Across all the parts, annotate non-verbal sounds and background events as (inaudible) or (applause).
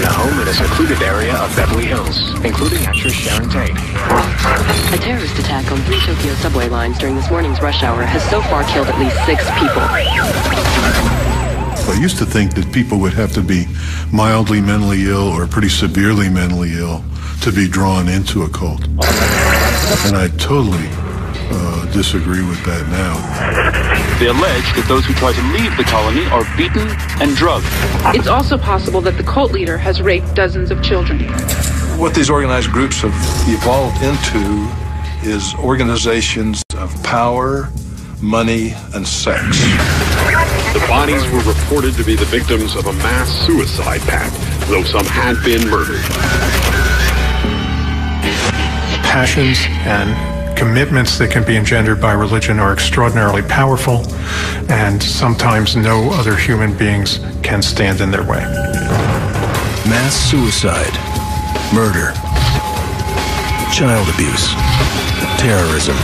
in a home in a secluded area of Beverly Hills, including actress Sharon Tate. A terrorist attack on three Tokyo subway lines during this morning's rush hour has so far killed at least six people. I used to think that people would have to be mildly mentally ill or pretty severely mentally ill to be drawn into a cult. And I totally uh, disagree with that now. They allege that those who try to leave the colony are beaten and drugged. It's also possible that the cult leader has raped dozens of children. What these organized groups have evolved into is organizations of power, money, and sex. The bodies were reported to be the victims of a mass suicide pact, though some had been murdered. Passions and commitments that can be engendered by religion are extraordinarily powerful, and sometimes no other human beings can stand in their way. Mass suicide, murder, child abuse, terrorism.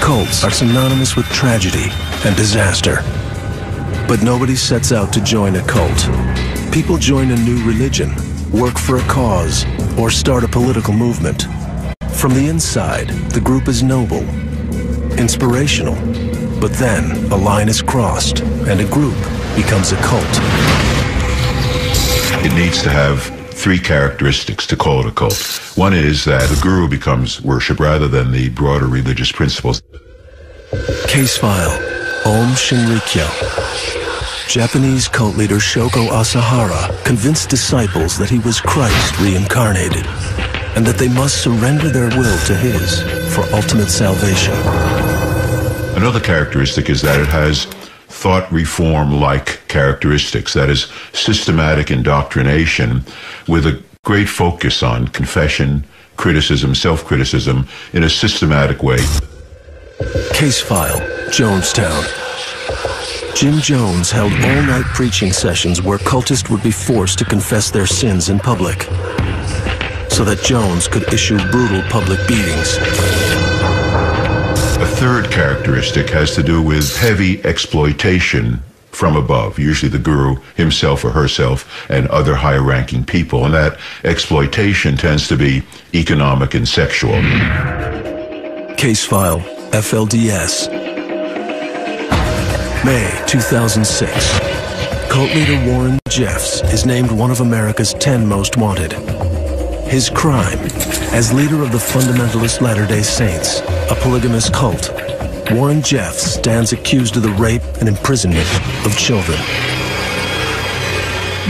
Cults are synonymous with tragedy and disaster. But nobody sets out to join a cult. People join a new religion, work for a cause, or start a political movement. From the inside, the group is noble, inspirational, but then a line is crossed and a group becomes a cult. It needs to have three characteristics to call it a cult. One is that the guru becomes worship rather than the broader religious principles. Case file Aum Shinrikyo. Japanese cult leader Shoko Asahara convinced disciples that he was Christ reincarnated and that they must surrender their will to his for ultimate salvation. Another characteristic is that it has thought reform-like characteristics, that is, systematic indoctrination with a great focus on confession, criticism, self-criticism in a systematic way. Case file, Jonestown. Jim Jones held all-night preaching sessions where cultists would be forced to confess their sins in public so that Jones could issue brutal public beatings. A third characteristic has to do with heavy exploitation from above, usually the guru himself or herself and other high-ranking people, and that exploitation tends to be economic and sexual. Case file, FLDS. May 2006. Cult leader Warren Jeffs is named one of America's 10 most wanted. His crime, as leader of the fundamentalist Latter-day Saints, a polygamous cult, Warren Jeffs stands accused of the rape and imprisonment of children.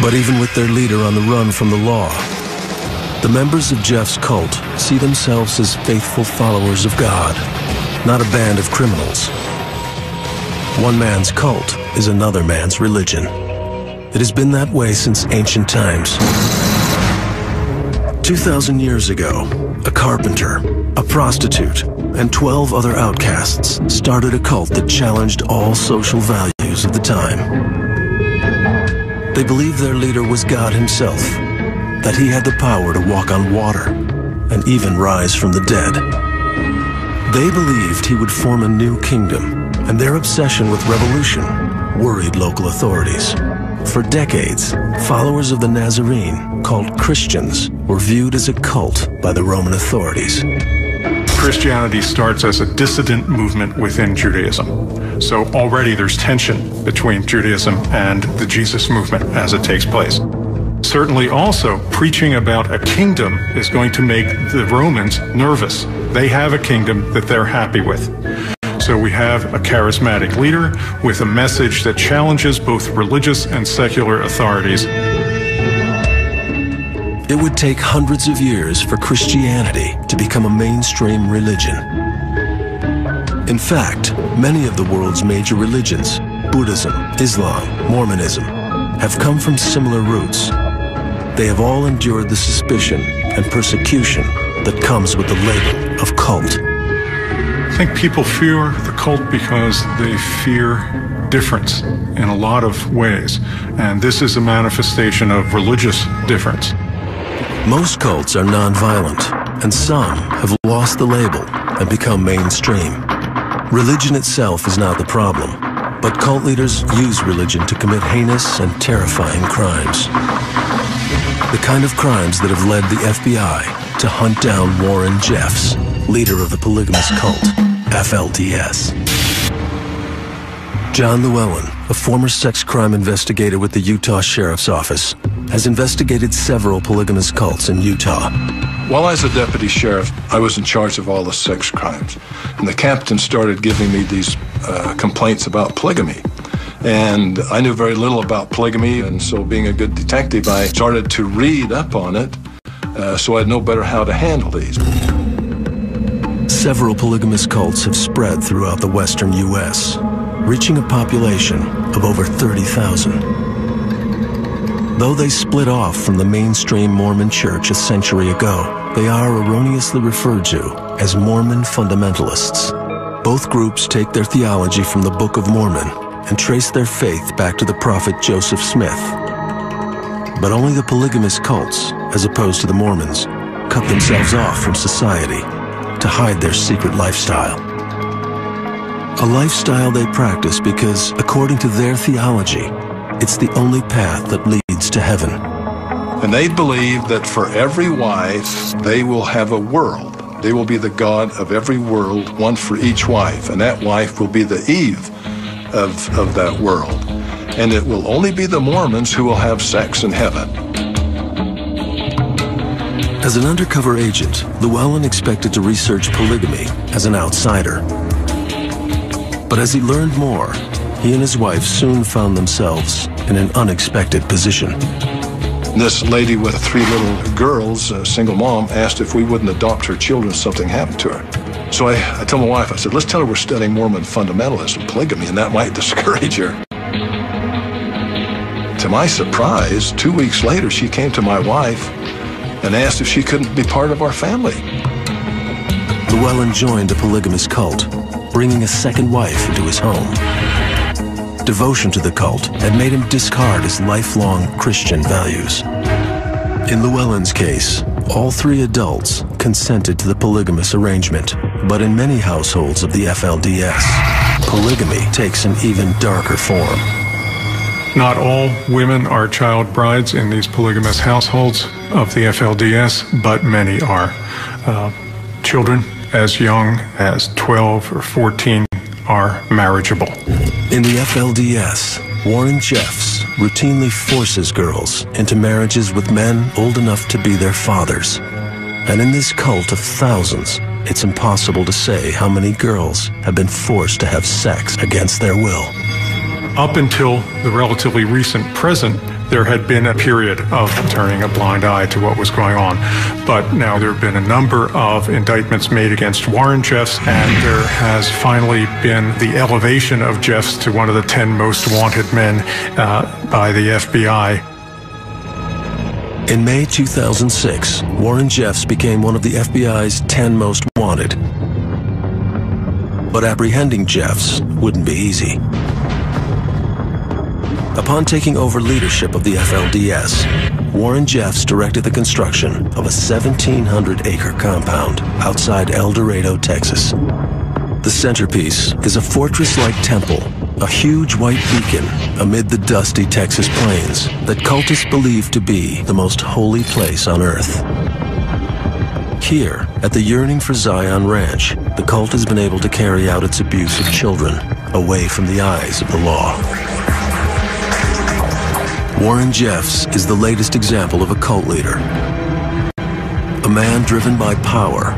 But even with their leader on the run from the law, the members of Jeff's cult see themselves as faithful followers of God, not a band of criminals. One man's cult is another man's religion. It has been that way since ancient times. 2,000 years ago, a carpenter, a prostitute, and 12 other outcasts started a cult that challenged all social values of the time. They believed their leader was God himself, that he had the power to walk on water and even rise from the dead. They believed he would form a new kingdom, and their obsession with revolution worried local authorities. For decades, followers of the Nazarene, called Christians, were viewed as a cult by the Roman authorities. Christianity starts as a dissident movement within Judaism. So already there's tension between Judaism and the Jesus movement as it takes place. Certainly also, preaching about a kingdom is going to make the Romans nervous. They have a kingdom that they're happy with. So we have a charismatic leader with a message that challenges both religious and secular authorities. It would take hundreds of years for Christianity to become a mainstream religion. In fact, many of the world's major religions, Buddhism, Islam, Mormonism, have come from similar roots. They have all endured the suspicion and persecution that comes with the label of cult. I think people fear the cult because they fear difference in a lot of ways. And this is a manifestation of religious difference. Most cults are nonviolent, and some have lost the label and become mainstream. Religion itself is not the problem, but cult leaders use religion to commit heinous and terrifying crimes. The kind of crimes that have led the FBI to hunt down Warren Jeffs, leader of the polygamous cult, FLDS. John Llewellyn, a former sex crime investigator with the Utah Sheriff's Office, has investigated several polygamous cults in Utah. While I was a deputy sheriff, I was in charge of all the sex crimes. And the captain started giving me these uh, complaints about polygamy. And I knew very little about polygamy, and so being a good detective, I started to read up on it uh, so I'd know better how to handle these. Several polygamous cults have spread throughout the western U.S., reaching a population of over 30,000. Though they split off from the mainstream Mormon church a century ago, they are erroneously referred to as Mormon fundamentalists. Both groups take their theology from the Book of Mormon and trace their faith back to the prophet Joseph Smith. But only the polygamous cults, as opposed to the Mormons, cut themselves off from society to hide their secret lifestyle. A lifestyle they practice because, according to their theology, it's the only path that leads to heaven. And they believe that for every wife, they will have a world. They will be the God of every world, one for each wife. And that wife will be the Eve of, of that world. And it will only be the Mormons who will have sex in heaven. As an undercover agent, Llewellyn expected to research polygamy as an outsider. But as he learned more, he and his wife soon found themselves in an unexpected position. This lady with three little girls, a single mom, asked if we wouldn't adopt her children if something happened to her. So I, I told my wife, I said, let's tell her we're studying Mormon fundamentalism, polygamy, and that might (laughs) discourage her. To my surprise, two weeks later, she came to my wife and asked if she couldn't be part of our family. Llewellyn joined a polygamous cult, bringing a second wife into his home. Devotion to the cult had made him discard his lifelong Christian values. In Llewellyn's case, all three adults consented to the polygamous arrangement, but in many households of the FLDS, polygamy takes an even darker form. Not all women are child brides in these polygamous households of the FLDS, but many are. Uh, children as young as 12 or 14 are marriageable. In the FLDS, Warren Jeffs routinely forces girls into marriages with men old enough to be their fathers. And in this cult of thousands, it's impossible to say how many girls have been forced to have sex against their will. Up until the relatively recent present, there had been a period of turning a blind eye to what was going on. But now there have been a number of indictments made against Warren Jeffs, and there has finally been the elevation of Jeffs to one of the 10 most wanted men uh, by the FBI. In May 2006, Warren Jeffs became one of the FBI's 10 most wanted. But apprehending Jeffs wouldn't be easy. Upon taking over leadership of the FLDS, Warren Jeffs directed the construction of a 1,700-acre compound outside Eldorado, Texas. The centerpiece is a fortress-like temple, a huge white beacon amid the dusty Texas plains that cultists believe to be the most holy place on earth. Here, at the Yearning for Zion Ranch, the cult has been able to carry out its abuse of children away from the eyes of the law. Warren Jeffs is the latest example of a cult leader. A man driven by power,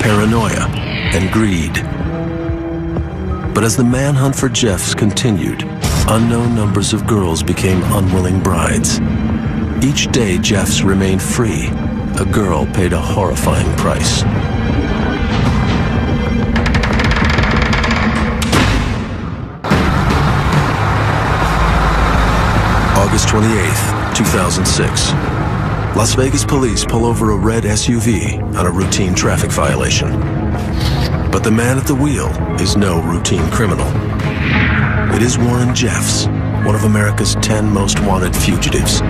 paranoia, and greed. But as the manhunt for Jeffs continued, unknown numbers of girls became unwilling brides. Each day Jeffs remained free, a girl paid a horrifying price. August 28, 2006. Las Vegas police pull over a red SUV on a routine traffic violation. But the man at the wheel is no routine criminal. It is Warren Jeffs, one of America's 10 most wanted fugitives.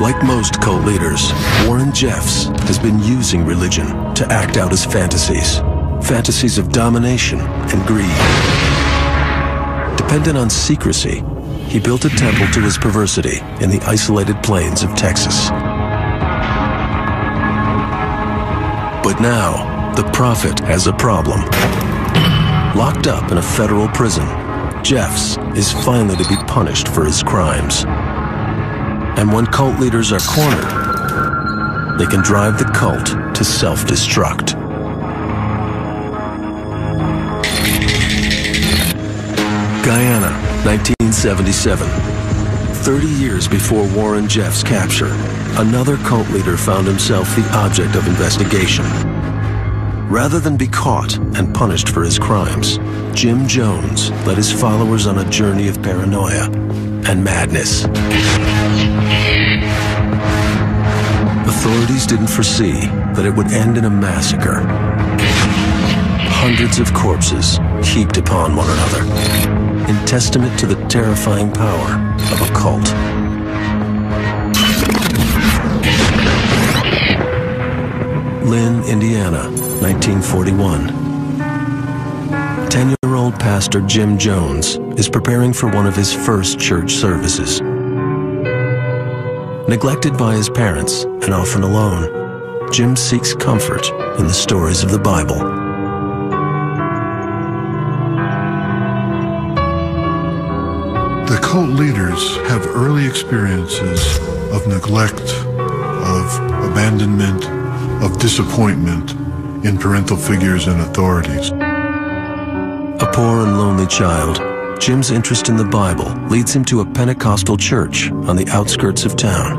Like most cult leaders, Warren Jeffs has been using religion to act out his fantasies. Fantasies of domination and greed. Dependent on secrecy, he built a temple to his perversity in the isolated plains of Texas. But now, the prophet has a problem. Locked up in a federal prison, Jeffs is finally to be punished for his crimes. And when cult leaders are cornered, they can drive the cult to self-destruct. Guyana, 1977. 30 years before Warren Jeffs' capture, another cult leader found himself the object of investigation. Rather than be caught and punished for his crimes, Jim Jones led his followers on a journey of paranoia and madness. Authorities didn't foresee that it would end in a massacre. Hundreds of corpses heaped upon one another, in testament to the terrifying power of a cult. Lynn, Indiana, 1941. Ten-year-old pastor Jim Jones is preparing for one of his first church services. Neglected by his parents and often alone, Jim seeks comfort in the stories of the Bible. Cult leaders have early experiences of neglect, of abandonment, of disappointment in parental figures and authorities. A poor and lonely child, Jim's interest in the Bible leads him to a Pentecostal church on the outskirts of town.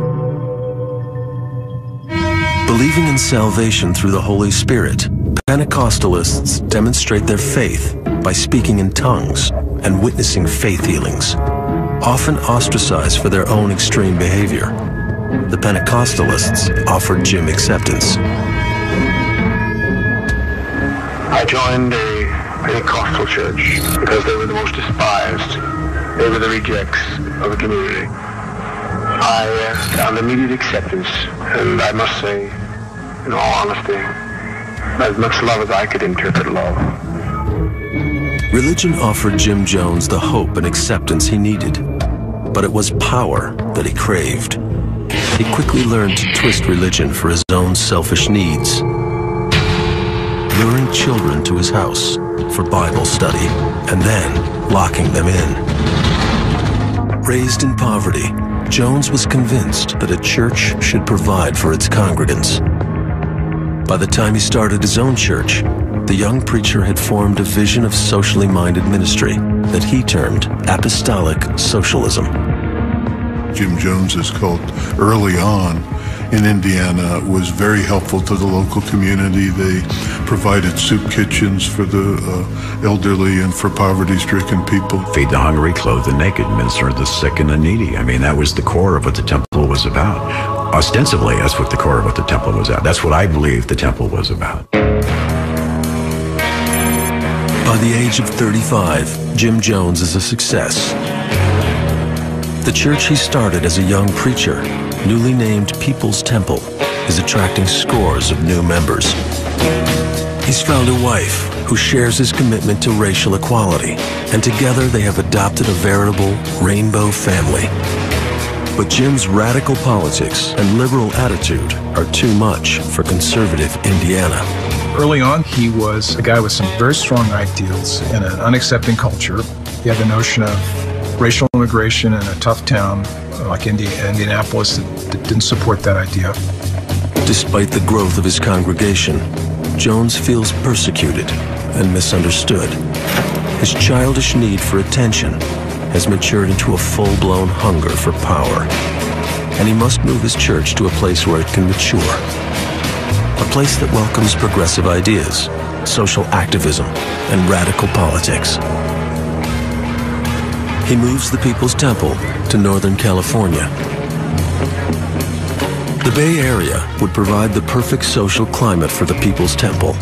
Believing in salvation through the Holy Spirit, Pentecostalists demonstrate their faith by speaking in tongues and witnessing faith healings, often ostracized for their own extreme behavior. The Pentecostalists offered Jim acceptance. I joined a Pentecostal church because they were the most despised. They were the rejects of the community. I uh, found immediate acceptance, and I must say, in all honesty, as much love as I could interpret love. Religion offered Jim Jones the hope and acceptance he needed, but it was power that he craved. He quickly learned to twist religion for his own selfish needs, luring children to his house for Bible study and then locking them in. Raised in poverty, Jones was convinced that a church should provide for its congregants. By the time he started his own church, the young preacher had formed a vision of socially minded ministry that he termed apostolic socialism. Jim Jones's cult early on in Indiana was very helpful to the local community. They provided soup kitchens for the uh, elderly and for poverty-stricken people. Feed the hungry, clothe the naked, minister to the sick and the needy. I mean, that was the core of what the temple was about. Ostensibly, that's what the core of what the temple was about. That's what I believe the temple was about. By the age of 35, Jim Jones is a success. The church he started as a young preacher, newly named People's Temple, is attracting scores of new members. He's found a wife who shares his commitment to racial equality, and together they have adopted a veritable rainbow family. But Jim's radical politics and liberal attitude are too much for conservative Indiana. Early on, he was a guy with some very strong ideals in an unaccepting culture. He had the notion of racial immigration in a tough town like Indianapolis that, didn't support that idea. Despite the growth of his congregation, Jones feels persecuted and misunderstood. His childish need for attention has matured into a full-blown hunger for power. And he must move his church to a place where it can mature. A place that welcomes progressive ideas, social activism, and radical politics. He moves the People's Temple to Northern California. The Bay Area would provide the perfect social climate for the People's Temple.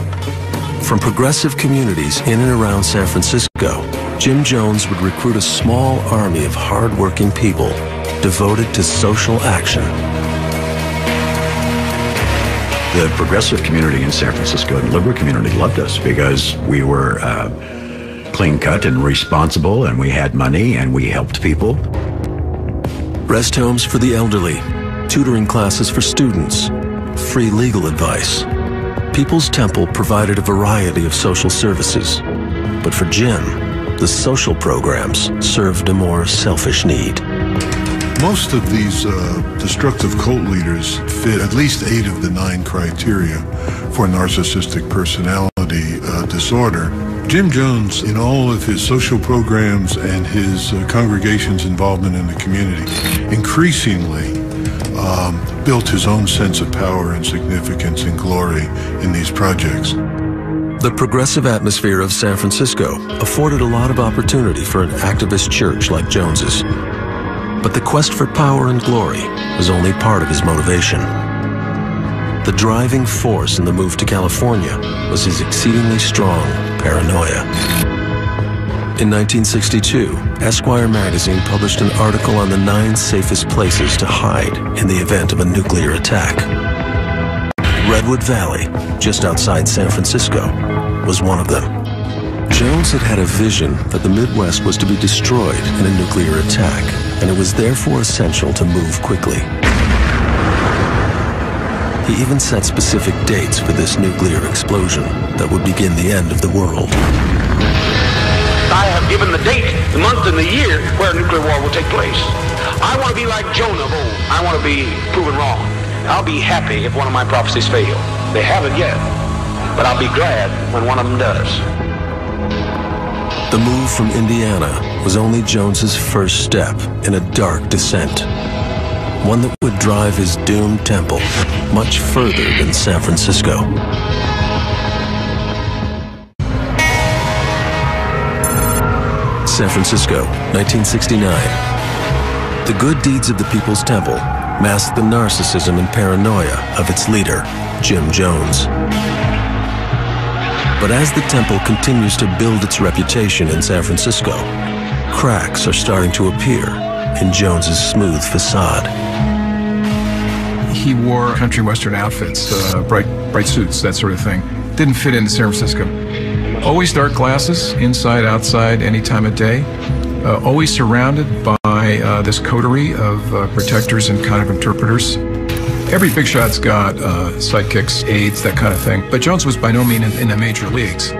From progressive communities in and around San Francisco, Jim Jones would recruit a small army of hard-working people devoted to social action. The progressive community in San Francisco and liberal community loved us because we were uh, clean cut and responsible and we had money and we helped people. Rest homes for the elderly, tutoring classes for students, free legal advice. People's Temple provided a variety of social services. But for Jim, the social programs served a more selfish need. Most of these uh, destructive cult leaders fit at least eight of the nine criteria for narcissistic personality uh, disorder. Jim Jones, in all of his social programs and his uh, congregation's involvement in the community, increasingly um, built his own sense of power and significance and glory in these projects. The progressive atmosphere of San Francisco afforded a lot of opportunity for an activist church like Jones's. But the quest for power and glory was only part of his motivation. The driving force in the move to California was his exceedingly strong paranoia. In 1962, Esquire magazine published an article on the nine safest places to hide in the event of a nuclear attack. Redwood Valley, just outside San Francisco, was one of them. Jones had had a vision that the Midwest was to be destroyed in a nuclear attack, and it was therefore essential to move quickly. He even set specific dates for this nuclear explosion that would begin the end of the world. I have given the date, the month, and the year where a nuclear war will take place. I want to be like Jonah of old. I want to be proven wrong. I'll be happy if one of my prophecies fail. They haven't yet, but I'll be glad when one of them does. The move from Indiana was only Jones's first step in a dark descent. One that would drive his doomed temple much further than San Francisco. San Francisco, 1969. The good deeds of the People's Temple masked the narcissism and paranoia of its leader, Jim Jones. But as the temple continues to build its reputation in San Francisco, cracks are starting to appear in Jones's smooth facade. He wore country western outfits, uh, bright, bright suits, that sort of thing. Didn't fit into San Francisco. Always dark glasses, inside, outside, any time of day. Uh, always surrounded by uh, this coterie of uh, protectors and kind of interpreters. Every big shot's got uh, sidekicks, aides, that kind of thing. But Jones was by no means in, in the major leagues.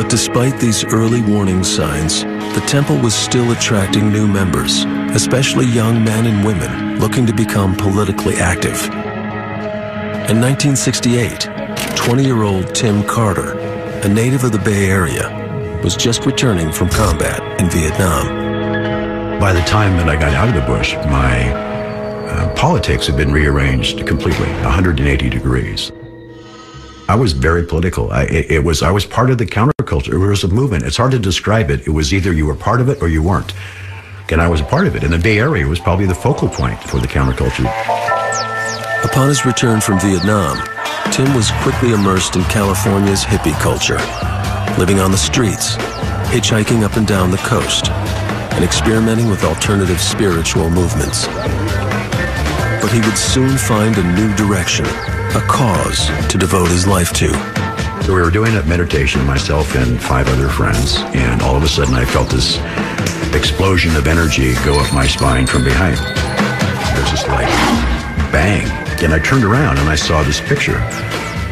But despite these early warning signs, the temple was still attracting new members, especially young men and women looking to become politically active. In 1968, 20-year-old Tim Carter, a native of the Bay Area, was just returning from combat in Vietnam. By the time that I got out of the bush, my uh, politics had been rearranged completely, 180 degrees. I was very political. I, it, it, was I was part of the counterculture. It was a movement. It's hard to describe it. It was either you were part of it or you weren't. And I was a part of it. And the Bay Area was probably the focal point for the counterculture. Upon his return from Vietnam, Tim was quickly immersed in California's hippie culture, living on the streets, hitchhiking up and down the coast, and experimenting with alternative spiritual movements. But he would soon find a new direction, a cause to devote his life to. So we were doing a meditation, myself and five other friends, and all of a sudden I felt this explosion of energy go up my spine from behind. There's this like bang. And I turned around and I saw this picture.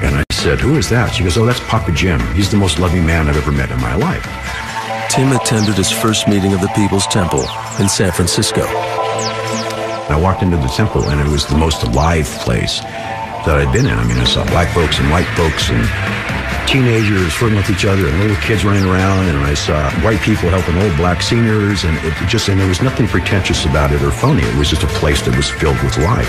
And I said, Who is that? She goes, Oh, that's Papa Jim. He's the most loving man I've ever met in my life. Tim attended his first meeting of the People's Temple in San Francisco. I walked into the temple and it was the most alive place that I'd been in. I mean, I saw black folks and white folks and teenagers flirting with each other and little kids running around and I saw white people helping old black seniors and it just and there was nothing pretentious about it or phony. It was just a place that was filled with life.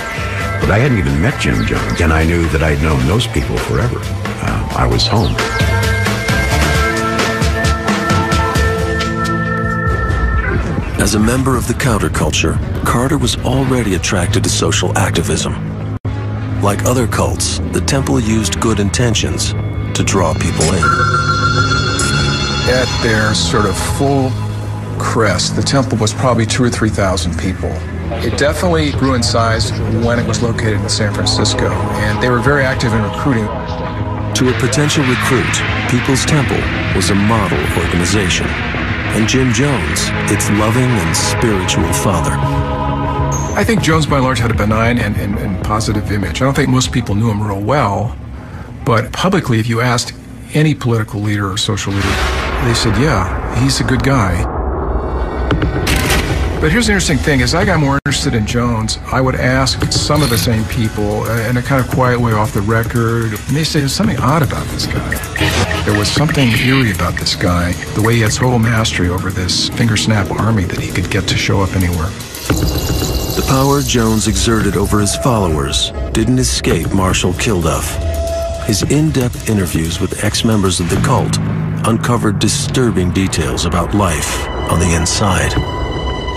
But I hadn't even met Jim Jones and I knew that I'd known those people forever. Uh, I was home. As a member of the counterculture, Carter was already attracted to social activism. Like other cults, the temple used good intentions to draw people in. At their sort of full crest, the temple was probably two or 3,000 people. It definitely grew in size when it was located in San Francisco, and they were very active in recruiting. To a potential recruit, People's Temple was a model organization. and Jim Jones, its loving and spiritual father. I think Jones, by and large, had a benign and, and, and, positive image. I don't think most people knew him real well, but publicly, if you asked any political leader or social leader, they said, yeah, he's a good guy. But here's the interesting thing: as I got more interested in Jones, I would ask some of the same people uh, in a kind of quiet way off the record, and they say there's something odd about this guy. There was something eerie about this guy, the way he had total mastery over this finger snap army that he could get to show up anywhere. The power Jones exerted over his followers didn't escape Marshall Kilduff. His in-depth interviews with ex-members of the cult uncovered disturbing details about life on the inside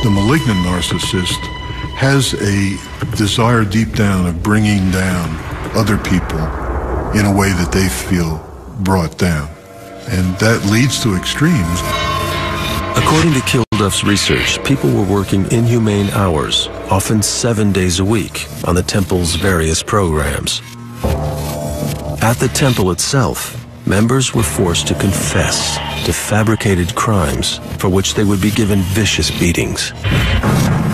the malignant narcissist has a desire deep down of bringing down other people in a way that they feel brought down. And that leads to extremes. According to Kilduff's research, people were working inhumane hours, often seven days a week, on the temple's various programs. At the temple itself, members were forced to confess to fabricated crimes for which they would be given vicious beatings.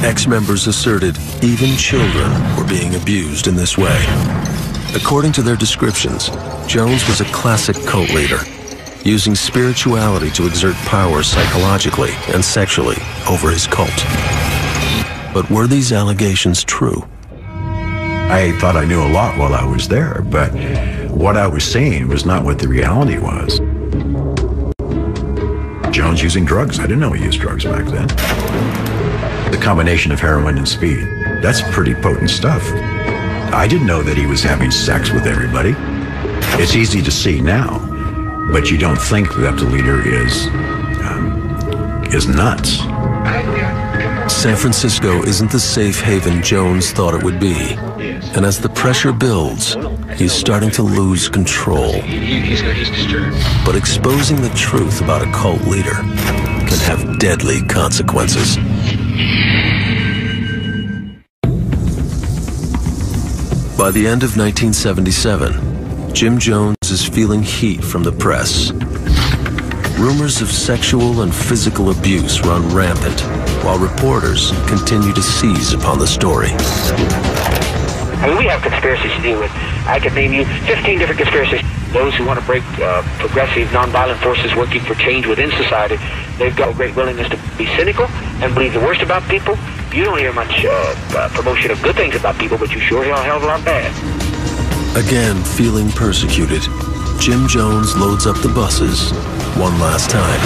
Ex-members asserted even children were being abused in this way. According to their descriptions, Jones was a classic cult leader, using spirituality to exert power psychologically and sexually over his cult. But were these allegations true? I thought I knew a lot while I was there, but what I was seeing was not what the reality was. Jones using drugs. I didn't know he used drugs back then. The combination of heroin and speed. That's pretty potent stuff. I didn't know that he was having sex with everybody. It's easy to see now, but you don't think that the leader is um, is nuts. San Francisco isn't the safe haven Jones thought it would be. And as the pressure builds, he's starting to lose control. But exposing the truth about a cult leader can have deadly consequences. By the end of 1977, Jim Jones is feeling heat from the press. Rumors of sexual and physical abuse run rampant, while reporters continue to seize upon the story. I mean, we have conspiracies to deal with. I could name you 15 different conspiracies. Those who want to break uh, progressive, nonviolent forces working for change within society, they've got a great willingness to be cynical and believe the worst about people. You don't hear much uh, uh, promotion of good things about people, but you sure hear a hell of a lot bad. Again, feeling persecuted, Jim Jones loads up the buses one last time.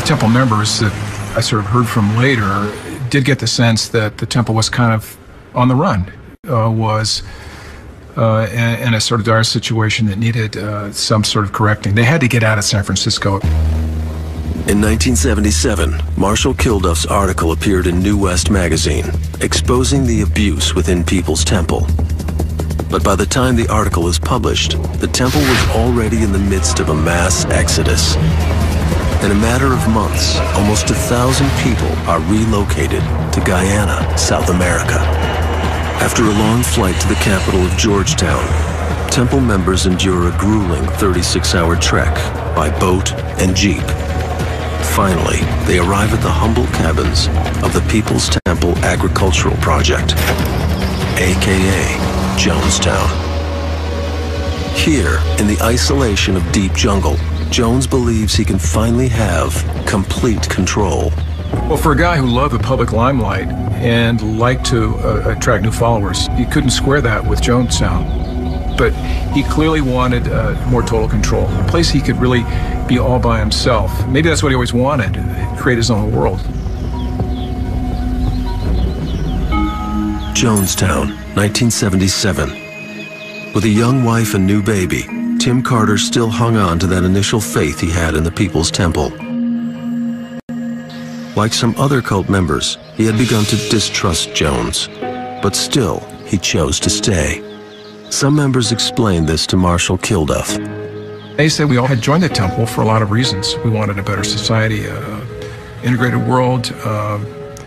The temple members that I sort of heard from later did get the sense that the temple was kind of on the run, uh, was uh, in, in, a sort of dire situation that needed uh, some sort of correcting. They had to get out of San Francisco. In 1977, Marshall Kilduff's article appeared in New West magazine, exposing the abuse within People's Temple. But by the time the article is published, the temple was already in the midst of a mass exodus. In a matter of months, almost a thousand people are relocated to Guyana, South America. After a long flight to the capital of Georgetown, temple members endure a grueling 36-hour trek by boat and jeep. Finally, they arrive at the humble cabins of the People's Temple Agricultural Project, aka Jonestown. Here, in the isolation of deep jungle, Jones believes he can finally have complete control. Well, for a guy who loved the public limelight and liked to uh, attract new followers, you couldn't square that with Jonestown. But he clearly wanted uh, more total control, a place he could really be all by himself. Maybe that's what he always wanted, create his own world. Jonestown, 1977. With a young wife and new baby, Tim Carter still hung on to that initial faith he had in the People's Temple. Like some other cult members, he had begun to distrust Jones, but still, he chose to stay. Some members explained this to Marshall Kilduff. They said we all had joined the temple for a lot of reasons. We wanted a better society, a integrated world, uh,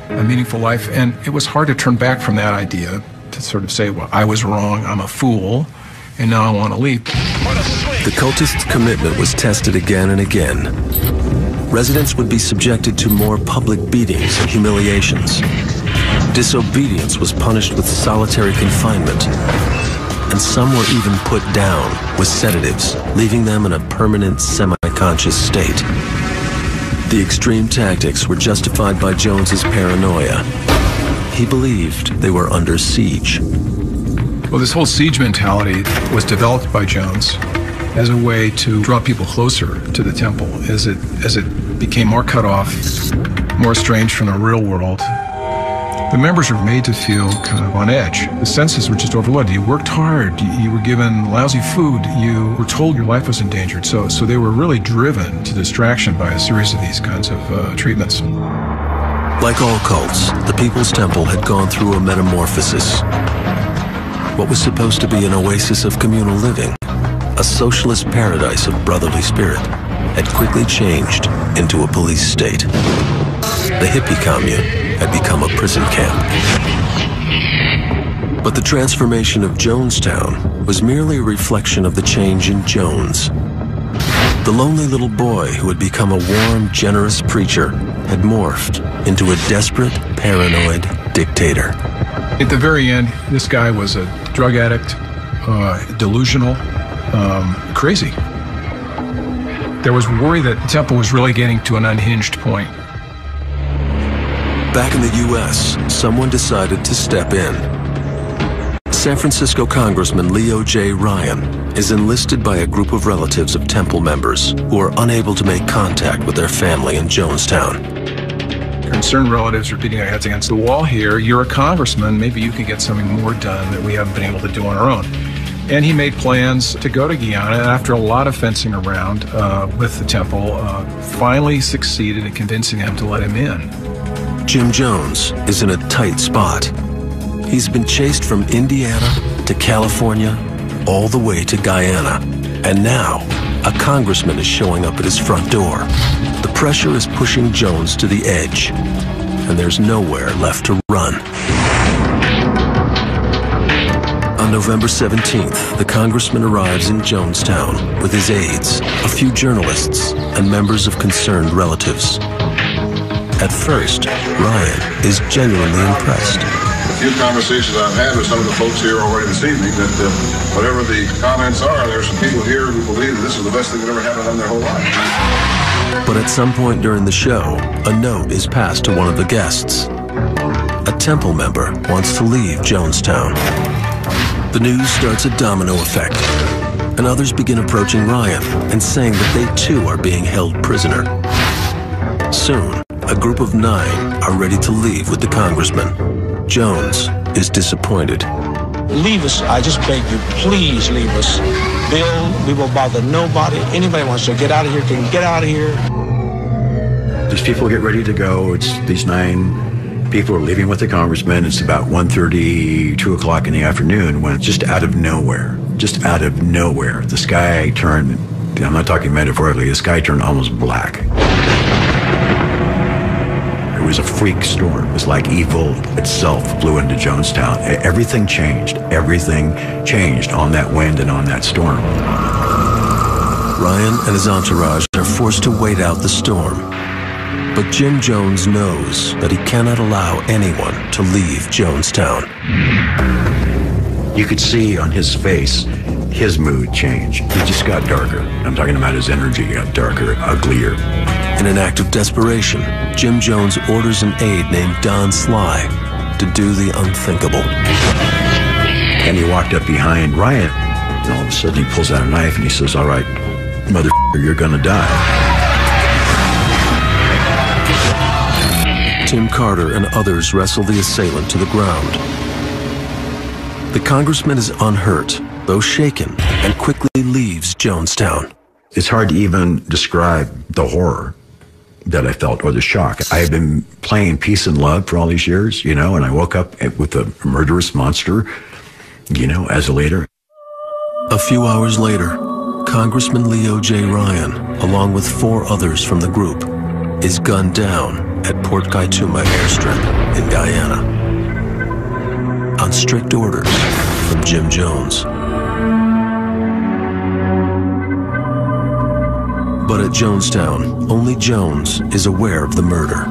a meaningful life, and it was hard to turn back from that idea to sort of say, well, I was wrong, I'm a fool, and now I want to leave. The cultist's commitment was tested again and again. residents would be subjected to more public beatings and humiliations. Disobedience was punished with solitary confinement, and some were even put down with sedatives, leaving them in a permanent semi-conscious state. The extreme tactics were justified by Jones's paranoia. He believed they were under siege. Well, this whole siege mentality was developed by Jones as a way to draw people closer to the temple as it as it became more cut off, more estranged from the real world. The members were made to feel kind of on edge. The senses were just overloaded. You worked hard. You, were given lousy food. You were told your life was endangered. So, so they were really driven to distraction by a series of these kinds of uh, treatments. Like all cults, the People's Temple had gone through a metamorphosis. What was supposed to be an oasis of communal living, a socialist paradise of brotherly spirit, had quickly changed into a police state. The hippie commune had become a prison camp. But the transformation of Jonestown was merely a reflection of the change in Jones. The lonely little boy who had become a warm, generous preacher had morphed into a desperate, paranoid dictator. At the very end, this guy was a drug addict, uh, delusional, um, crazy. There was worry that temple was really getting to an unhinged point. Back in the U.S., someone decided to step in. San Francisco Congressman Leo J. Ryan is enlisted by a group of relatives of Temple members who are unable to make contact with their family in Jonestown. Concerned relatives are beating their heads against the wall here. You're a congressman. Maybe you can get something more done that we haven't been able to do on our own. And he made plans to go to Guyana. And after a lot of fencing around uh, with the temple, uh, finally succeeded in convincing them to let him in. Jim Jones is in a tight spot. He's been chased from Indiana to California, all the way to Guyana. And now, a congressman is showing up at his front door. The pressure is pushing Jones to the edge, and there's nowhere left to run. On November 17th, the congressman arrives in Jonestown with his aides, a few journalists, and members of concerned relatives. At first, Ryan is genuinely impressed. A few conversations I've had with some of the folks here already this evening that uh, whatever the comments are, there's some people here who believe that this is the best thing that ever happened in their whole life. But at some point during the show, a note is passed to one of the guests. A temple member wants to leave Jonestown. The news starts a domino effect, and others begin approaching Ryan and saying that they too are being held prisoner. Soon, a group of nine are ready to leave with the congressman. Jones is disappointed. Leave us. I just beg you, please leave us. Bill, we will bother nobody. Anybody wants to get out of here can get out of here. These people get ready to go. It's these nine people are leaving with the congressman. It's about 1.30, 2 o'clock in the afternoon when just out of nowhere, just out of nowhere, the sky turned, I'm not talking metaphorically, the sky turned almost black was a freak storm. It was like evil itself blew into Jonestown. Everything changed. Everything changed on that wind and on that storm. Ryan and his entourage are forced to wait out the storm. But Jim Jones knows that he cannot allow anyone to leave Jonestown. You could see on his face his mood change. He just got darker. I'm talking about his energy got darker, uglier. In an act of desperation, Jim Jones orders an aide named Don Sly to do the unthinkable. And he walked up behind Ryan, and all of a sudden he pulls out a knife and he says, All right, mother, you're gonna die. Tim Carter and others wrestle the assailant to the ground. The congressman is unhurt, though shaken, and quickly leaves Jonestown. It's hard to even describe the horror that I felt or the shock. I had been playing peace and love for all these years, you know, and I woke up with a murderous monster, you know, as a leader. A few hours later, Congressman Leo J. Ryan, along with four others from the group, is gunned down at Port Kaituma airstrip in Guyana. On strict orders from Jim Jones. But at Jonestown, only Jones is aware of the murder.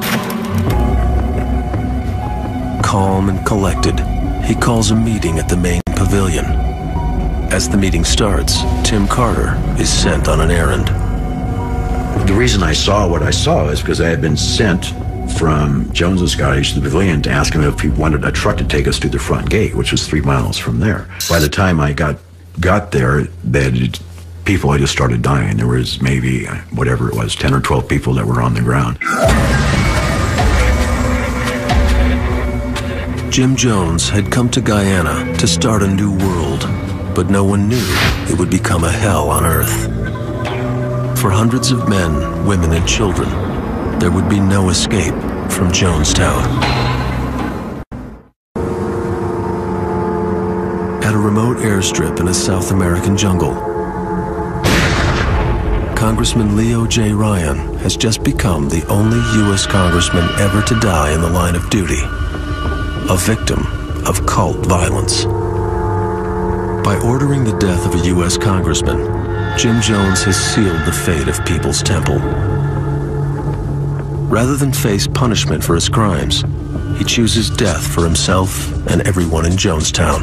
Calm and collected, he calls a meeting at the main pavilion. As the meeting starts, Tim Carter is sent on an errand. The reason I saw what I saw is because I had been sent from Jones's cottage to the pavilion to ask him if he wanted a truck to take us to the front gate, which was three miles from there. By the time I got got there, that people had just started dying. There was maybe uh, whatever it was, ten or twelve people that were on the ground. Jim Jones had come to Guyana to start a new world, but no one knew it would become a hell on earth. For hundreds of men, women, and children, there would be no escape from Jonestown. At a remote airstrip in a South American jungle, Congressman Leo J. Ryan has just become the only U.S. Congressman ever to die in the line of duty, a victim of cult violence. By ordering the death of a U.S. Congressman, Jim Jones has sealed the fate of People's Temple. Rather than face punishment for his crimes, he chooses death for himself and everyone in Jonestown.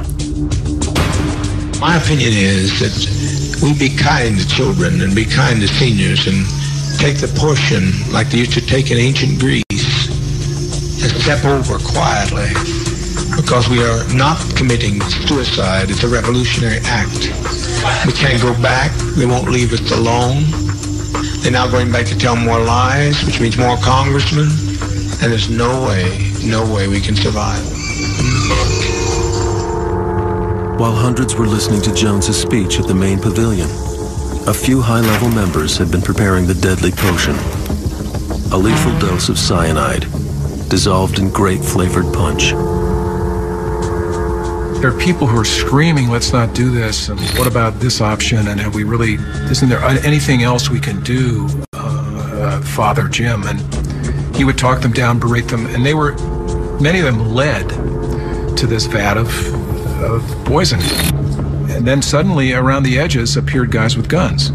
My opinion is that we be kind to children and be kind to seniors and take the portion like they used to take in ancient Greece and step over quietly because we are not committing suicide. It's a revolutionary act. We can't go back. They won't leave us alone. They're now going back to tell more lies, which means more congressmen. And there's no way, no way we can survive. While hundreds were listening to Jones's speech at the main pavilion, a few high-level members had been preparing the deadly potion. A lethal dose of cyanide, dissolved in grape-flavored punch. There are people who are screaming, let's not do this, and what about this option, and have we really, isn't there anything else we can do, uh, uh, Father Jim? And he would talk them down, berate them, and they were, many of them led to this vat of, of poison. And then suddenly, around the edges, appeared guys with guns,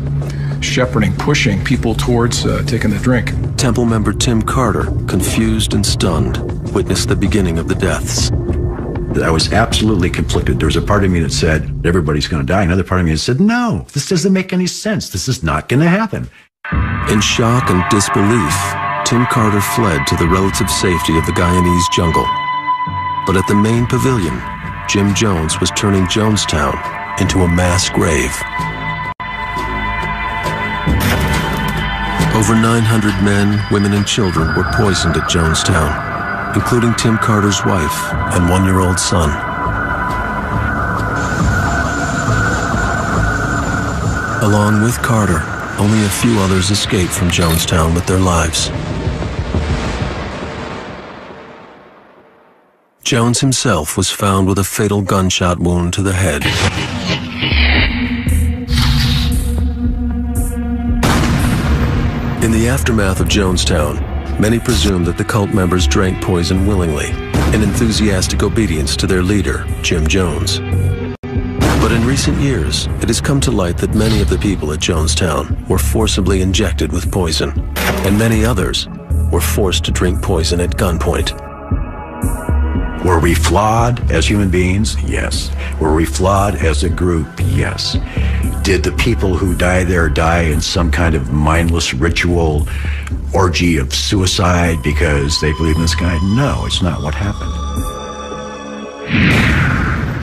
shepherding, pushing people towards uh, taking the drink. Temple member Tim Carter, confused and stunned, witnessed the beginning of the deaths. I was absolutely conflicted. There was a part of me that said, everybody's going to die. Another part of me that said, no, this doesn't make any sense. This is not going to happen. In shock and disbelief, Tim Carter fled to the relative safety of the Guyanese jungle. But at the main pavilion, Jim Jones was turning Jonestown into a mass grave. Over 900 men, women, and children were poisoned at Jonestown including Tim Carter's wife and one-year-old son. Along with Carter, only a few others escaped from Jonestown with their lives. Jones himself was found with a fatal gunshot wound to the head. In the aftermath of Jonestown, Many presume that the cult members drank poison willingly, in enthusiastic obedience to their leader, Jim Jones. But in recent years, it has come to light that many of the people at Jonestown were forcibly injected with poison, and many others were forced to drink poison at gunpoint. Were we flawed as human beings? Yes. Were we flawed as a group? Yes. Did the people who die there die in some kind of mindless ritual orgy of suicide because they believe in this guy? No, it's not what happened.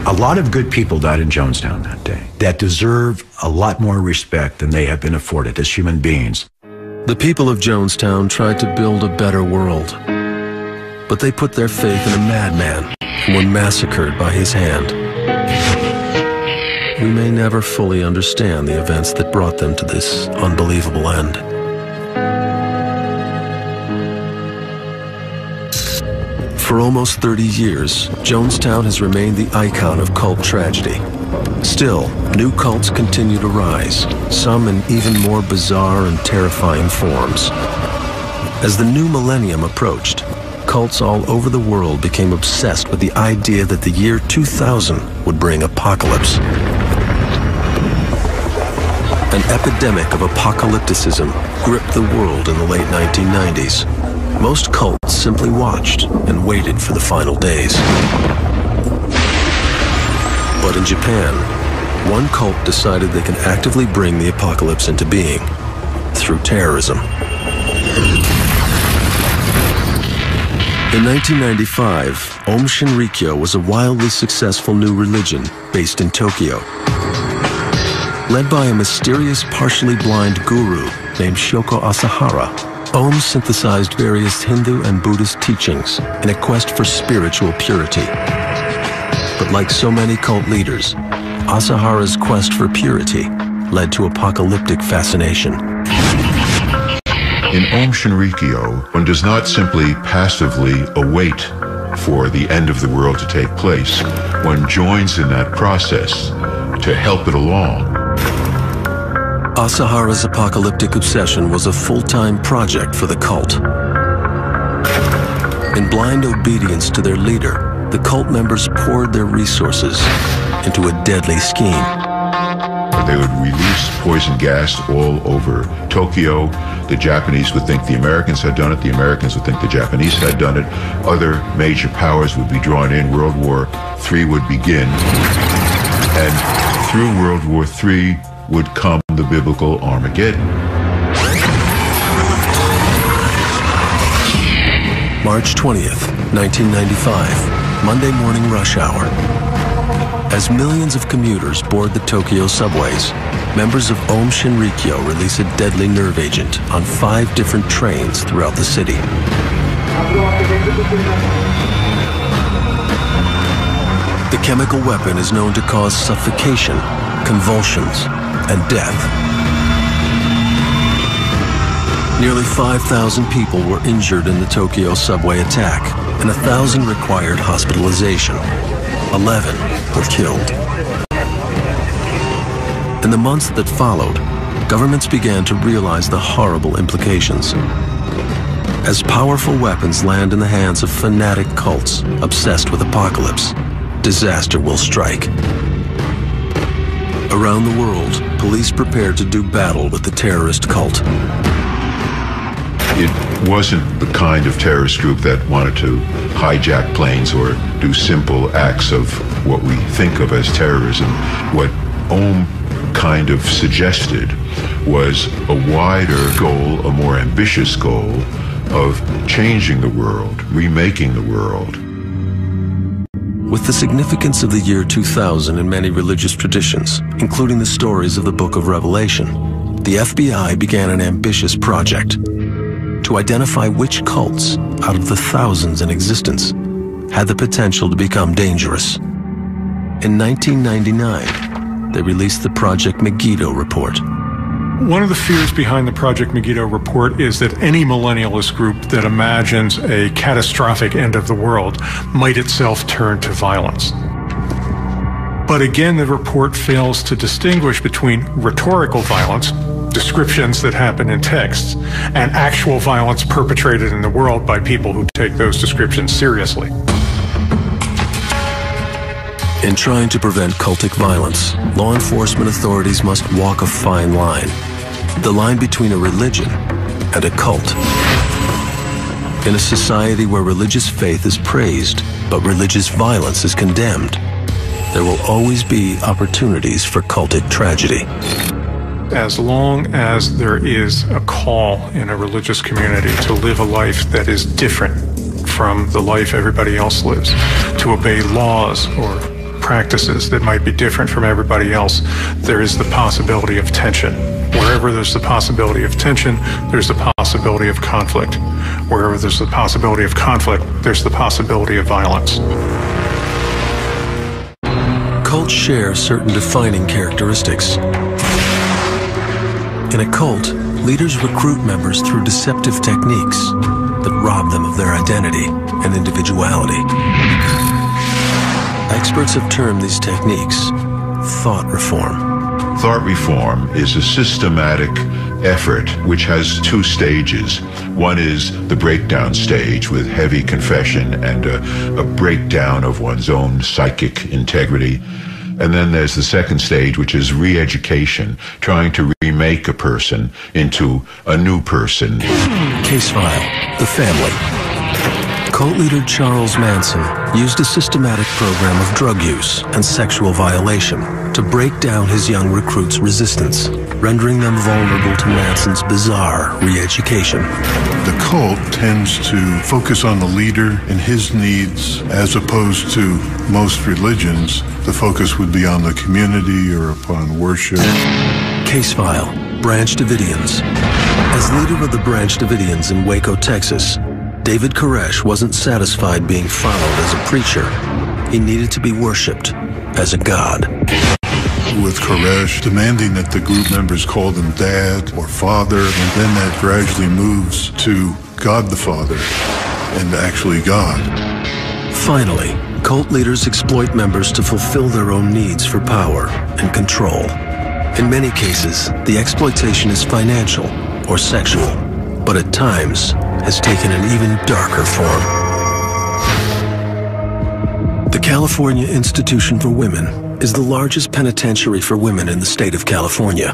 A lot of good people died in Jonestown that day that deserve a lot more respect than they have been afforded as human beings. The people of Jonestown tried to build a better world, but they put their faith in a madman and were massacred by his hand. We may never fully understand the events that brought them to this unbelievable end. For almost 30 years, Jonestown has remained the icon of cult tragedy. Still, new cults continue to rise, some in even more bizarre and terrifying forms. As the new millennium approached, cults all over the world became obsessed with the idea that the year 2000 would bring apocalypse. An epidemic of apocalypticism gripped the world in the late 1990s, most cults simply watched and waited for the final days. But in Japan, one cult decided they can actively bring the apocalypse into being through terrorism. In 1995, Aum Shinrikyo was a wildly successful new religion based in Tokyo. Led by a mysterious, partially blind guru named Shoko Asahara, Aum synthesized various Hindu and Buddhist teachings in a quest for spiritual purity. But like so many cult leaders, Asahara's quest for purity led to apocalyptic fascination. In Aum Shinrikyo, one does not simply passively await for the end of the world to take place. One joins in that process to help it along. Asahara's apocalyptic obsession was a full-time project for the cult. In blind obedience to their leader, the cult members poured their resources into a deadly scheme. They would release poison gas all over Tokyo. The Japanese would think the Americans had done it. The Americans would think the Japanese had done it. Other major powers would be drawn in. World War III would begin. And through World War III would come the biblical Armageddon. March 20th, 1995, Monday morning rush hour. As millions of commuters board the Tokyo subways, members of Aum Shinrikyo release a deadly nerve agent on five different trains throughout the city. The chemical weapon is known to cause suffocation, convulsions, and death. Nearly 5,000 people were injured in the Tokyo subway attack, and 1,000 required hospitalization. 11 were killed. In the months that followed, governments began to realize the horrible implications. As powerful weapons land in the hands of fanatic cults obsessed with apocalypse, disaster will strike. Around the world, police prepared to do battle with the terrorist cult. It wasn't the kind of terrorist group that wanted to hijack planes or do simple acts of what we think of as terrorism. What Aum kind of suggested was a wider goal, a more ambitious goal of changing the world, remaking the world. With the significance of the year 2000 in many religious traditions, including the stories of the Book of Revelation, the FBI began an ambitious project to identify which cults, out of the thousands in existence, had the potential to become dangerous. In 1999, they released the Project Megiddo report. One of the fears behind the Project Megiddo report is that any millennialist group that imagines a catastrophic end of the world might itself turn to violence. But again, the report fails to distinguish between rhetorical violence, descriptions that happen in texts, and actual violence perpetrated in the world by people who take those descriptions seriously. In trying to prevent cultic violence, law enforcement authorities must walk a fine line. The line between a religion and a cult. In a society where religious faith is praised, but religious violence is condemned, there will always be opportunities for cultic tragedy. As long as there is a call in a religious community to live a life that is different from the life everybody else lives, to obey laws or practices that might be different from everybody else, there is the possibility of tension. Wherever there's the possibility of tension, there's the possibility of conflict. Wherever there's the possibility of conflict, there's the possibility of violence. Cults share certain defining characteristics. In a cult, leaders recruit members through deceptive techniques that rob them of their identity and individuality. Experts have termed these techniques thought reform. Thought reform is a systematic effort which has two stages. One is the breakdown stage with heavy confession and a, a breakdown of one's own psychic integrity. And then there's the second stage, which is re-education, trying to remake a person into a new person. Case file, the family. Cult leader Charles Manson used a systematic program of drug use and sexual violation to break down his young recruits' resistance, rendering them vulnerable to Manson's bizarre re-education. The cult tends to focus on the leader and his needs as opposed to most religions. The focus would be on the community or upon worship. Case file, Branch Davidians. As leader of the Branch Davidians in Waco, Texas, David Koresh wasn't satisfied being followed as a preacher. He needed to be worshipped as a god. With Koresh demanding that the group members call him dad or father, and then that gradually moves to God the Father and actually God. Finally, cult leaders exploit members to fulfill their own needs for power and control. In many cases, the exploitation is financial or sexual, but at times has taken an even darker form. The California Institution for Women is the largest penitentiary for women in the state of California.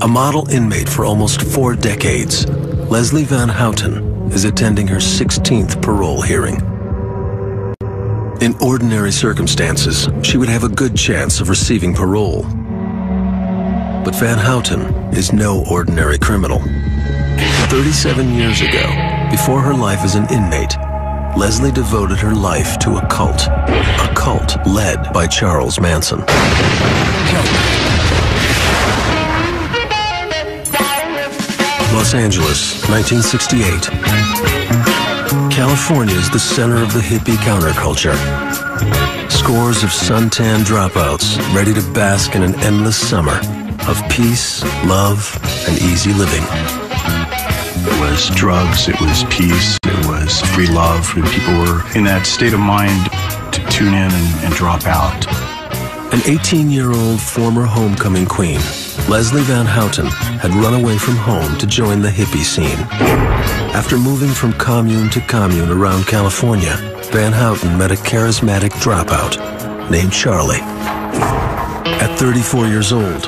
A model inmate for almost four decades, Leslie Van Houten is attending her 16th parole hearing. In ordinary circumstances, she would have a good chance of receiving parole. But Van Houten is no ordinary criminal. 37 years ago, before her life as an inmate, Leslie devoted her life to a cult. A cult led by Charles Manson. Los Angeles, 1968. California is the center of the hippie counterculture. Scores of suntan dropouts ready to bask in an endless summer of peace, love, and easy living. It was drugs, it was peace, it was free love. And people were in that state of mind to tune in and, and drop out. An 18 year old former homecoming queen, Leslie Van Houten, had run away from home to join the hippie scene. After moving from commune to commune around California, Van Houten met a charismatic dropout named Charlie. At 34 years old,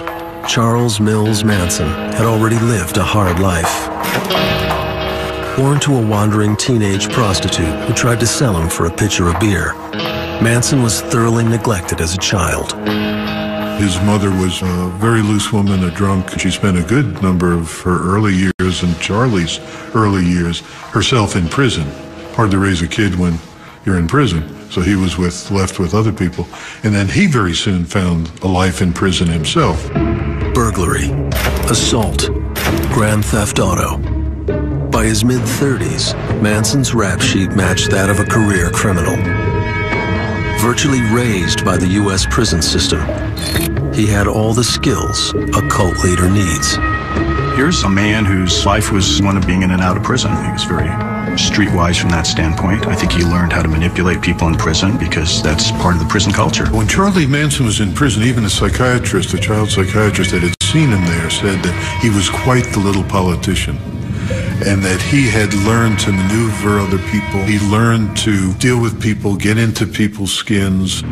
Charles Mills Manson had already lived a hard life. Born to a wandering teenage prostitute who tried to sell him for a pitcher of beer, Manson was thoroughly neglected as a child. His mother was a very loose woman, a drunk. She spent a good number of her early years and Charlie's early years herself in prison. Hard to raise a kid when you're in prison. So he was with left with other people. And then he very soon found a life in prison himself. Burglary, assault, grand theft auto. By his mid 30s, Manson's rap sheet matched that of a career criminal. Virtually raised by the U.S. prison system, he had all the skills a cult leader needs. Here's a man whose life was one of being in and out of prison. He was very streetwise from that standpoint. I think he learned how to manipulate people in prison because that's part of the prison culture. When Charlie Manson was in prison, even a psychiatrist, a child psychiatrist that had seen him there, said that he was quite the little politician and that he had learned to maneuver other people. He learned to deal with people, get into people's skins.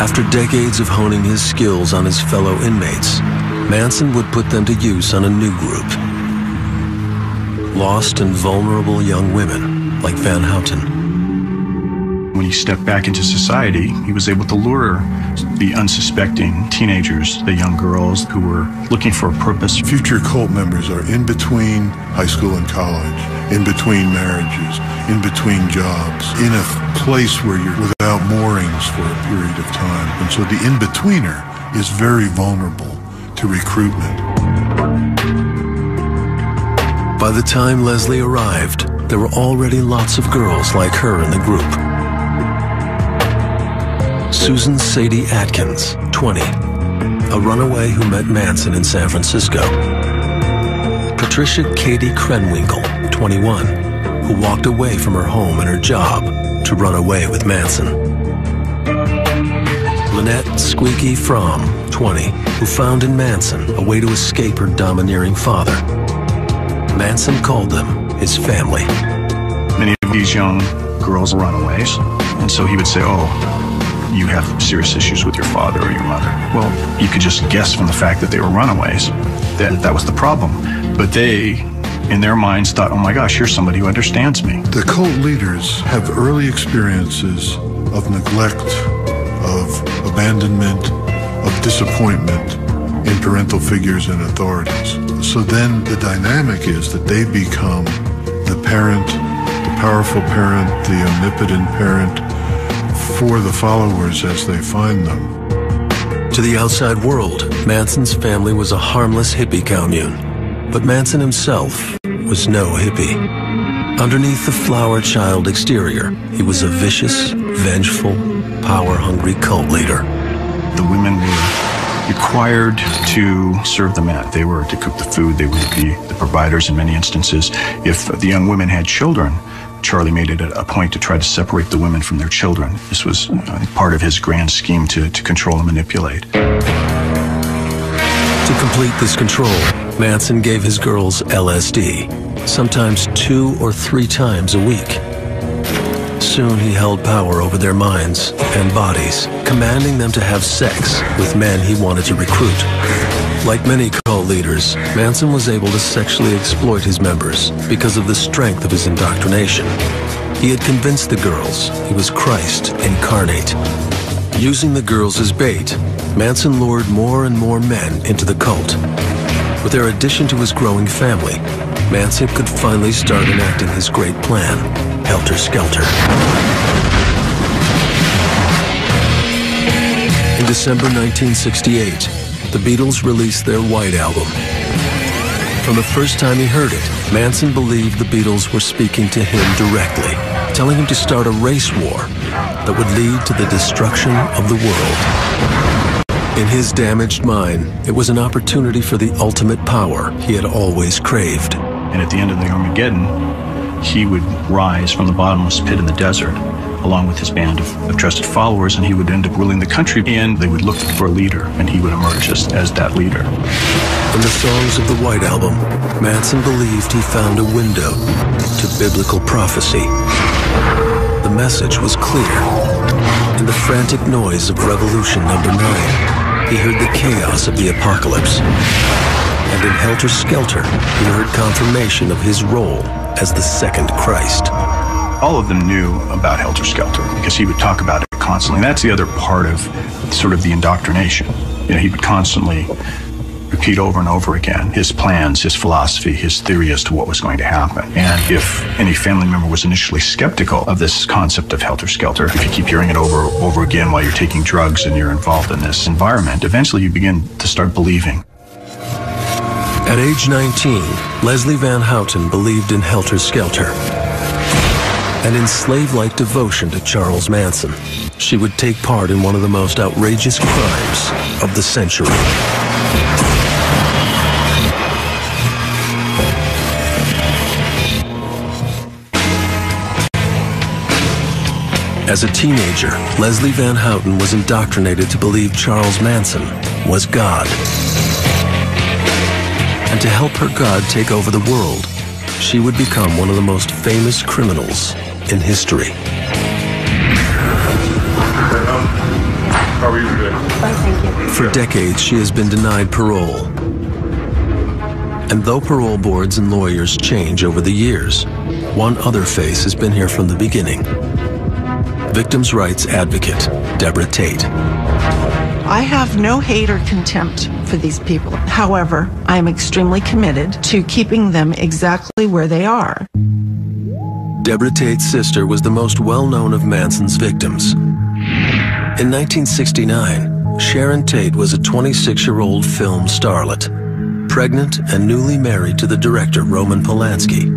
After decades of honing his skills on his fellow inmates, Manson would put them to use on a new group. Lost and vulnerable young women like Van Houten. When he stepped back into society, he was able to lure the unsuspecting teenagers, the young girls who were looking for a purpose. Future cult members are in between high school and college, in between marriages, in between jobs, in a place where you're without moorings for a period of time. And so the in-betweener is very vulnerable to recruitment. By the time Leslie arrived, there were already lots of girls like her in the group. Susan Sadie Atkins, 20, a runaway who met Manson in San Francisco. Patricia Katie Krenwinkel, 21, who walked away from her home and her job to run away with Manson. Lynette Squeaky Fromme, 20, who found in Manson a way to escape her domineering father. Manson called them his family. Many of these young girls runaways. And so he would say, Oh, you have serious issues with your father or your mother. Well, you could just guess from the fact that they were runaways that that was the problem. But they, in their minds, thought, oh my gosh, here's somebody who understands me. The cult leaders have early experiences of neglect, of abandonment, of disappointment in parental figures and authorities. So then the dynamic is that they become the parent, the powerful parent, the omnipotent parent for the followers as they find them. To the outside world, Manson's family was a harmless hippie commune. But Manson himself was no hippie. Underneath the flower child exterior, he was a vicious, vengeful, power-hungry cult leader. The women were required to serve the men. They were to cook the food. They would be the providers in many instances. If the young women had children, Charlie made it a point to try to separate the women from their children. This was uh, part of his grand scheme to, to control and manipulate. To complete this control, Manson gave his girls LSD, sometimes two or three times a week. Soon he held power over their minds and bodies, commanding them to have sex with men he wanted to recruit. Like many cult leaders, Manson was able to sexually exploit his members because of the strength of his indoctrination. He had convinced the girls he was Christ incarnate. Using the girls as bait, Manson lured more and more men into the cult. With their addition to his growing family, Manson could finally start enacting his great plan, Helter Skelter. In December 1968, the Beatles released their White Album. From the first time he heard it, Manson believed the Beatles were speaking to him directly, telling him to start a race war that would lead to the destruction of the world. In his damaged mind, it was an opportunity for the ultimate power he had always craved. And at the end of the Armageddon, he would rise from the bottomless pit in the desert along with his band of, of, trusted followers, and he would end up ruling the country. And they would look for a leader, and he would emerge as, as that leader. In the songs of the White Album, Manson believed he found a window to biblical prophecy. The message was clear. In the frantic noise of Revolution Number 9, he heard the chaos of the apocalypse. And in Helter Skelter, he heard confirmation of his role as the second Christ all of them knew about Helter Skelter because he would talk about it constantly. And that's the other part of sort of the indoctrination. You know, he would constantly repeat over and over again his plans, his philosophy, his theory as to what was going to happen. And if any family member was initially skeptical of this concept of helter skelter, if you keep hearing it over and over again while you're taking drugs and you're involved in this environment, eventually you begin to start believing. At age 19, Leslie Van Houten believed in helter skelter and in slave-like devotion to Charles Manson. She would take part in one of the most outrageous crimes of the century. As a teenager, Leslie Van Houten was indoctrinated to believe Charles Manson was God. And to help her God take over the world, she would become one of the most famous criminals in history. How are you today? For decades, she has been denied parole. And though parole boards and lawyers change over the years, one other face has been here from the beginning. Victims' rights advocate, Deborah Tate. I have no hate or contempt for these people. However, I am extremely committed to keeping them exactly where they are. Deborah Tate's sister was the most well-known of Manson's victims. In 1969, Sharon Tate was a 26-year-old film starlet, pregnant and newly married to the director Roman Polanski.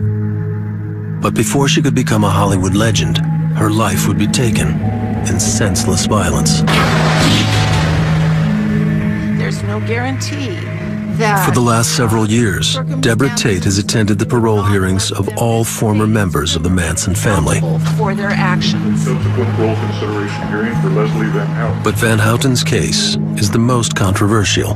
But before she could become a Hollywood legend, her life would be taken in senseless violence. There's no guarantee. For the last several years, Deborah Tate has attended the parole hearings of all former members of the Manson family. For their actions. Subsequent parole consideration hearing for Leslie Van Houten. But Van Houten's case is the most controversial.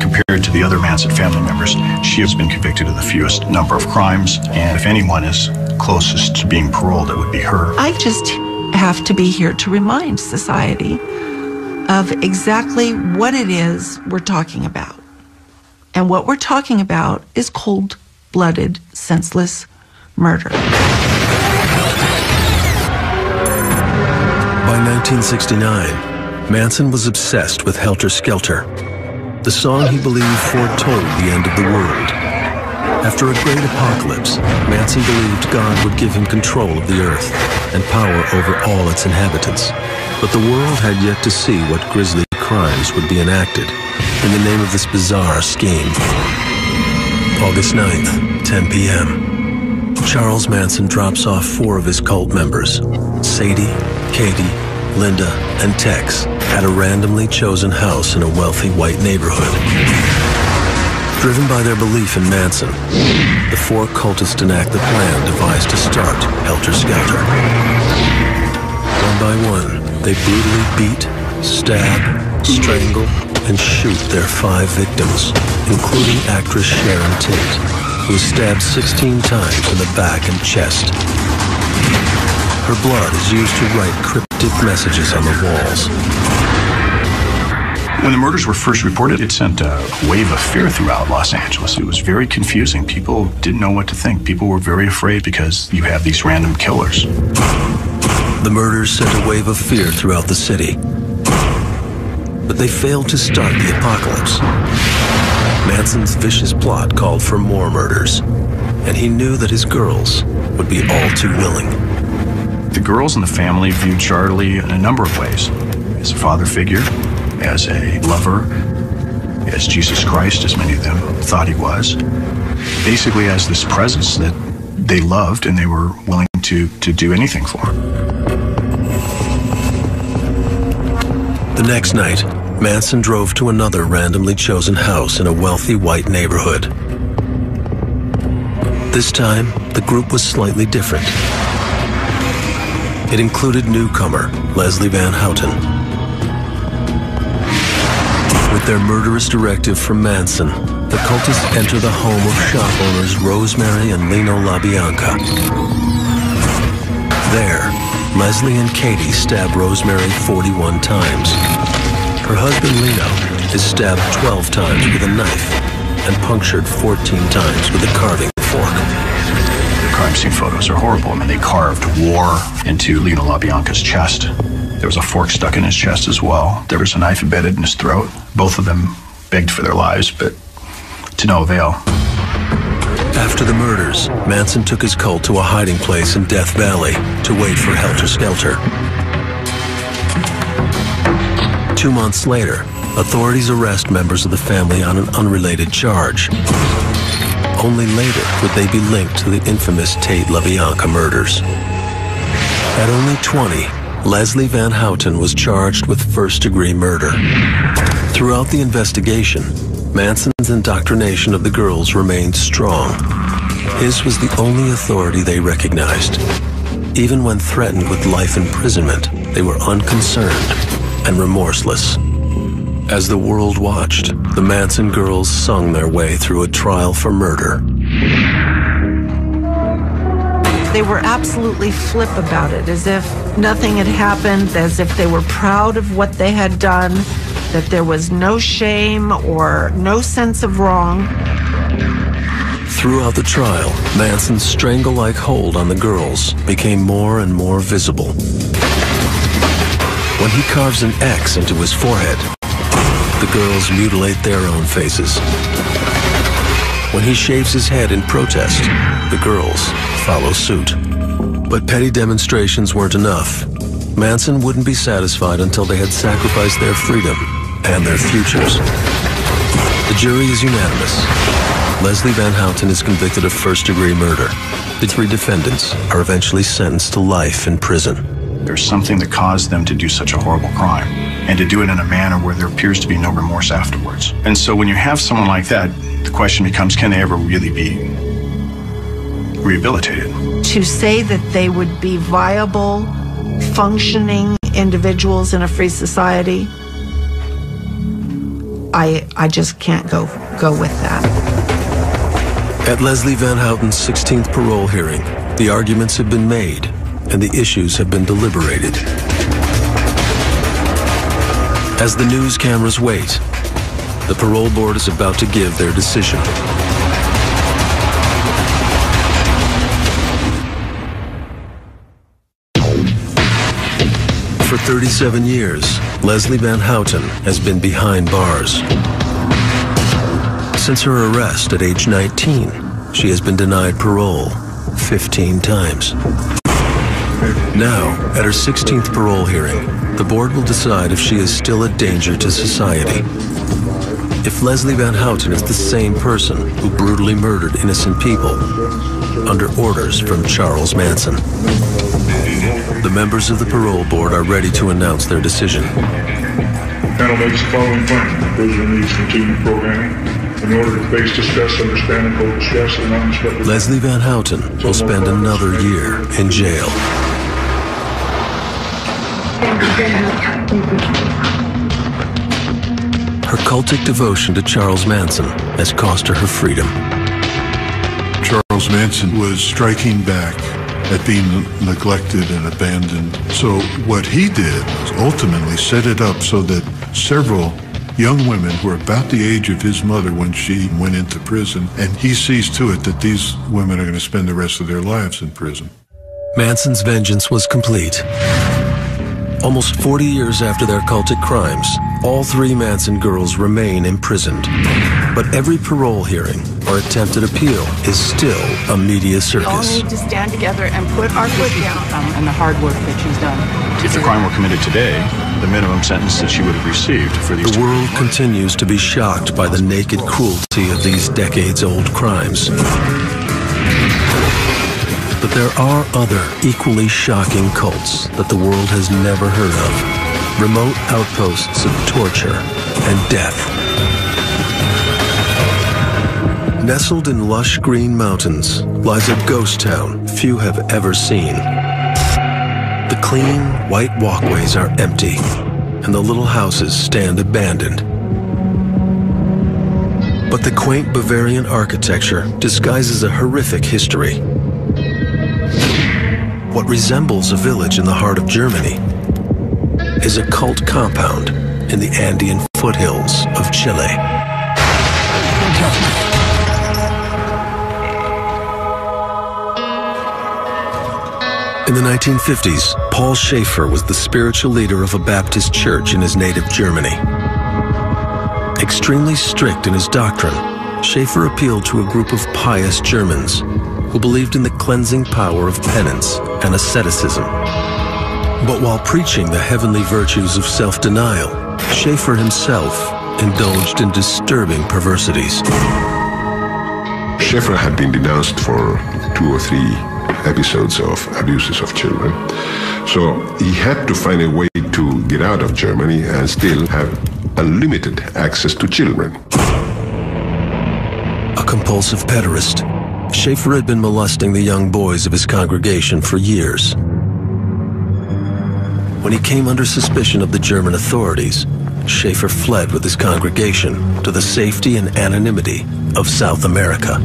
Compared to the other Manson family members, she has been convicted of the fewest number of crimes, and if anyone is closest to being paroled, it would be her. I just have to be here to remind society of exactly what it is we're talking about. And what we're talking about is cold blooded, senseless murder. By 1969, Manson was obsessed with Helter Skelter, the song he believed foretold the end of the world. After a great apocalypse, Manson believed God would give him control of the earth and power over all its inhabitants. But the world had yet to see what grisly crimes would be enacted in the name of this bizarre scheme. August 9th, 10 p.m. Charles Manson drops off four of his cult members Sadie, Katie, Linda, and Tex at a randomly chosen house in a wealthy white neighborhood. Driven by their belief in Manson, the four cultists enact the plan devised to start Helter Skelter. One by one, they brutally beat, stab, strangle, and shoot their five victims, including actress Sharon Tate, who was stabbed 16 times in the back and chest. Her blood is used to write cryptic messages on the walls. When the murders were first reported, it sent a wave of fear throughout Los Angeles. It was very confusing. People didn't know what to think. People were very afraid because you have these random killers. The murders sent a wave of fear throughout the city. But they failed to start the apocalypse. Manson's vicious plot called for more murders, and he knew that his girls would be all too willing. The girls in the family viewed Charlie in a number of ways as a father figure, as a lover, as Jesus Christ, as many of them thought he was. Basically, as this presence that they loved and they were willing to, to do anything for. The next night, Manson drove to another randomly chosen house in a wealthy white neighborhood. This time, the group was slightly different. It included newcomer Leslie Van Houten. With their murderous directive from Manson, the cultists enter the home of shop owners Rosemary and Lino LaBianca. There, Leslie and Katie stab Rosemary 41 times. Her husband Lino is stabbed 12 times with a knife and punctured 14 times with a carving fork. Crime scene photos are horrible. I mean, they carved war into Lino LaBianca's chest. There was a fork stuck in his chest as well. There was a knife embedded in his throat. Both of them begged for their lives, but to no avail. After the murders, Manson took his cult to a hiding place in Death Valley to wait for Helter Skelter. Two months later, authorities arrest members of the family on an unrelated charge. Only later would they be linked to the infamous Tate LaBianca murders. At only 20, Leslie Van Houten was charged with first-degree murder. Throughout the investigation, Manson's indoctrination of the girls remained strong. His was the only authority they recognized. Even when threatened with life imprisonment, they were unconcerned and remorseless. As the world watched, the Manson girls sung their way through a trial for murder. They were absolutely flip about it, as if nothing had happened, as if they were proud of what they had done, that there was no shame or no sense of wrong. Throughout the trial, Manson's strangle like hold on the girls became more and more visible. When he carves an X into his forehead, the girls mutilate their own faces. When he shaves his head in protest, the girls follow suit. But petty demonstrations weren't enough. Manson wouldn't be satisfied until they had sacrificed their freedom and their futures. The jury is unanimous. Leslie Van Houten is convicted of first-degree murder. The three defendants are eventually sentenced to life in prison. There's something that caused them to do such a horrible crime, and to do it in a manner where there appears to be no remorse afterwards. And so when you have someone like that, the question becomes can they ever really be rehabilitated? To say that they would be viable, functioning individuals in a free society, I, I just can't go, go with that. At Leslie Van Houten's 16th parole hearing, The arguments have been made, and the issues have been deliberated. As the news cameras wait, the parole board is about to give their decision. For 37 years, Leslie Van Houten has been behind bars. Since her arrest at age 19, she has been denied parole 15 times. Now, at her 16th parole hearing, the board will decide if she is still a danger to society. If Leslie Van Houten is the same person who brutally murdered innocent people under orders from Charles Manson. The members of the parole board are ready to announce their decision. The panel makes the following finding. The prisoner needs continued programming in order to face distress, understand, and cope with stress and non Leslie Van Houten will spend another year in jail. Her cultic devotion to Charles Manson has cost her her freedom. Charles Manson was striking back at being neglected and abandoned. So what he did was ultimately set it up so that several young women who were about the age of his mother when she went into prison, and he sees to it that these women are going to spend the rest of their lives in prison. Manson's vengeance was complete. Almost 40 years after their cultic crimes, all three Manson girls remain imprisoned. But every parole hearing or attempted appeal is still a media circus. We all need to stand together and put our foot down and the hard work that she's done. If the crime were committed today, the minimum sentence that she would have received for these The world continues to be shocked by the naked cruelty of these decades-old crimes. But there are other equally shocking cults that the world has never heard of. Remote outposts of torture and death. Nestled in lush green mountains lies a ghost town few have ever seen. The clean, white walkways are empty, and the little houses stand abandoned. But the quaint Bavarian architecture disguises a horrific history. What resembles a village in the heart of Germany is a cult compound in the Andean foothills of Chile. In the 1950s, Paul Schaefer was the spiritual leader of a Baptist church in his native Germany. Extremely strict in his doctrine, Schaefer appealed to a group of pious Germans who believed in the cleansing power of penance and asceticism. But while preaching the heavenly virtues of self-denial, Schaefer himself indulged in disturbing perversities. Schaefer had been denounced for two or three episodes of abuses of children. So he had to find a way to get out of Germany and still have unlimited access to children. A compulsive pederast, Schaefer had been molesting the young boys of his congregation for years. When he came under suspicion of the German authorities, Schaefer fled with his congregation to the safety and anonymity of South America.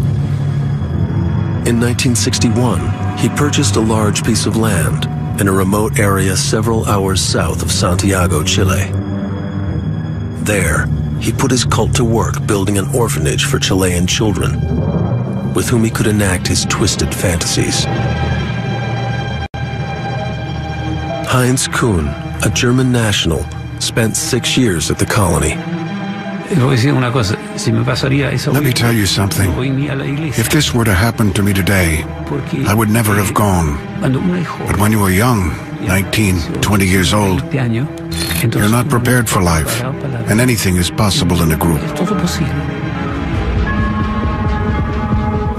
In 1961, he purchased a large piece of land in a remote area several hours south of Santiago, Chile. There, he put his cult to work building an orphanage for Chilean children, with whom he could enact his twisted fantasies. Heinz Kuhn, a German national, spent six years at the colony. Let me tell you something. If this were to happen to me today, I would never have gone. But when you are young, 19, 20 years old, you're not prepared for life, and anything is possible in a group.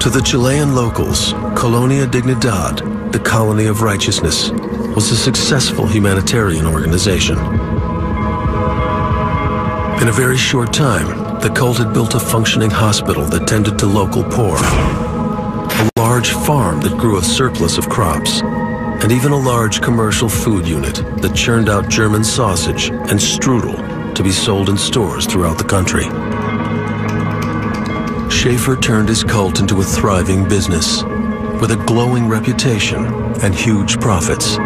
To the Chilean locals, Colonia Dignidad, the colony of righteousness, was a successful humanitarian organization. In a very short time, the cult had built a functioning hospital that tended to local poor, a large farm that grew a surplus of crops, and even a large commercial food unit that churned out German sausage and strudel to be sold in stores throughout the country. Schaefer turned his cult into a thriving business, with a glowing reputation and huge profits.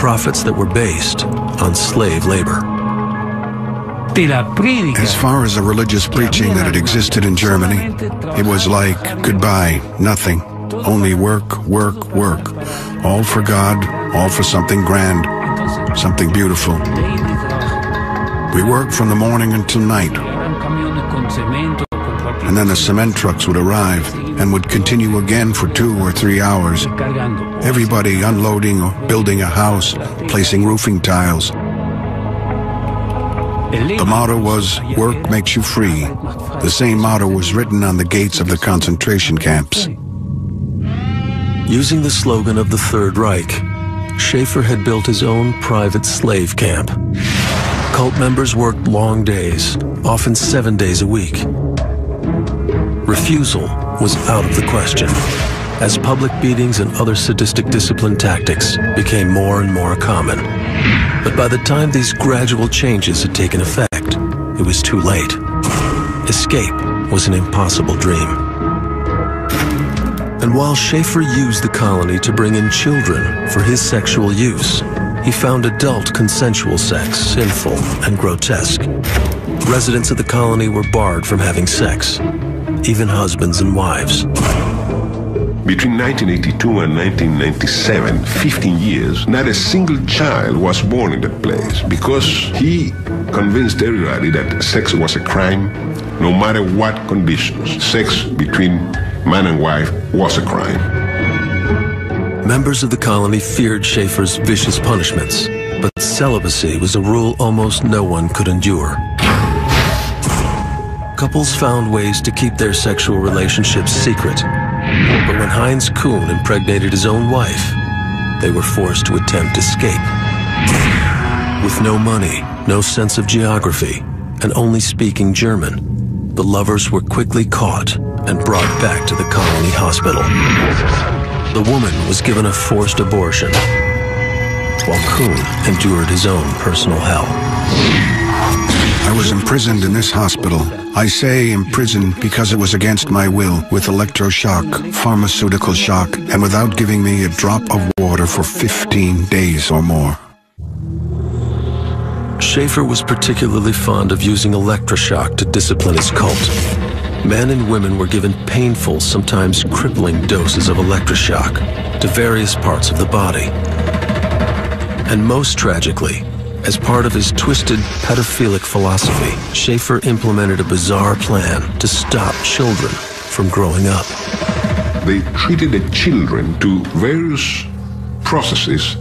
Profits that were based on slave labor. As far as the religious preaching that had existed in Germany, it was like goodbye, nothing. Only work, work, work. All for God, all for something grand, something beautiful. We work from the morning until night. And then the cement trucks would arrive and would continue again for two or three hours. Everybody unloading or building a house, placing roofing tiles. The motto was, work makes you free. The same motto was written on the gates of the concentration camps. Using the slogan of the Third Reich, Schaefer had built his own private slave camp. Cult members worked long days, often seven days a week. Refusal was out of the question, as public beatings and other sadistic discipline tactics became more and more common. But by the time these gradual changes had taken effect, it was too late. Escape was an impossible dream. And while Schaefer used the colony to bring in children for his sexual use, he found adult consensual sex sinful and grotesque. Residents of the colony were barred from having sex, even husbands and wives. Between 1982 and 1997, 15 years, not a single child was born in that place because he convinced everybody that sex was a crime no matter what conditions. Sex between man and wife was a crime. Members of the colony feared Schaefer's vicious punishments, but celibacy was a rule almost no one could endure. Couples found ways to keep their sexual relationships secret, but when Heinz Kuhn impregnated his own wife, they were forced to attempt escape. With no money, no sense of geography, and only speaking German, the lovers were quickly caught and brought back to the colony hospital. The woman was given a forced abortion, while Kuhn endured his own personal hell. I was imprisoned in this hospital. I say imprisoned because it was against my will, with electroshock, pharmaceutical shock, and without giving me a drop of water for 15 days or more. Schaefer was particularly fond of using electroshock to discipline his cult. Men and women were given painful, sometimes crippling doses of electroshock to various parts of the body. And most tragically, as part of his twisted pedophilic philosophy, Schaefer implemented a bizarre plan to stop children from growing up. They treated the children to various processes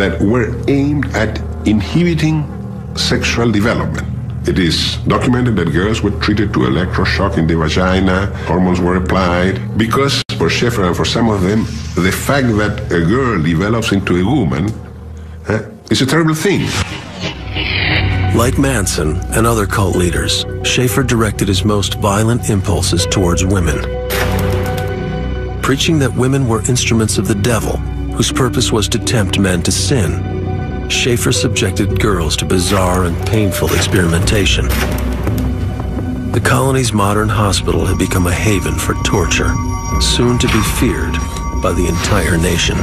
that were aimed at inhibiting sexual development. It is documented that girls were treated to electroshock in the vagina, hormones were applied, because for Schaefer and for some of them, the fact that a girl develops into a woman is a terrible thing. Like Manson and other cult leaders, Schaefer directed his most violent impulses towards women. Preaching that women were instruments of the devil, whose purpose was to tempt men to sin, Schaefer subjected girls to bizarre and painful experimentation. The colony's modern hospital had become a haven for torture, soon to be feared by the entire nation.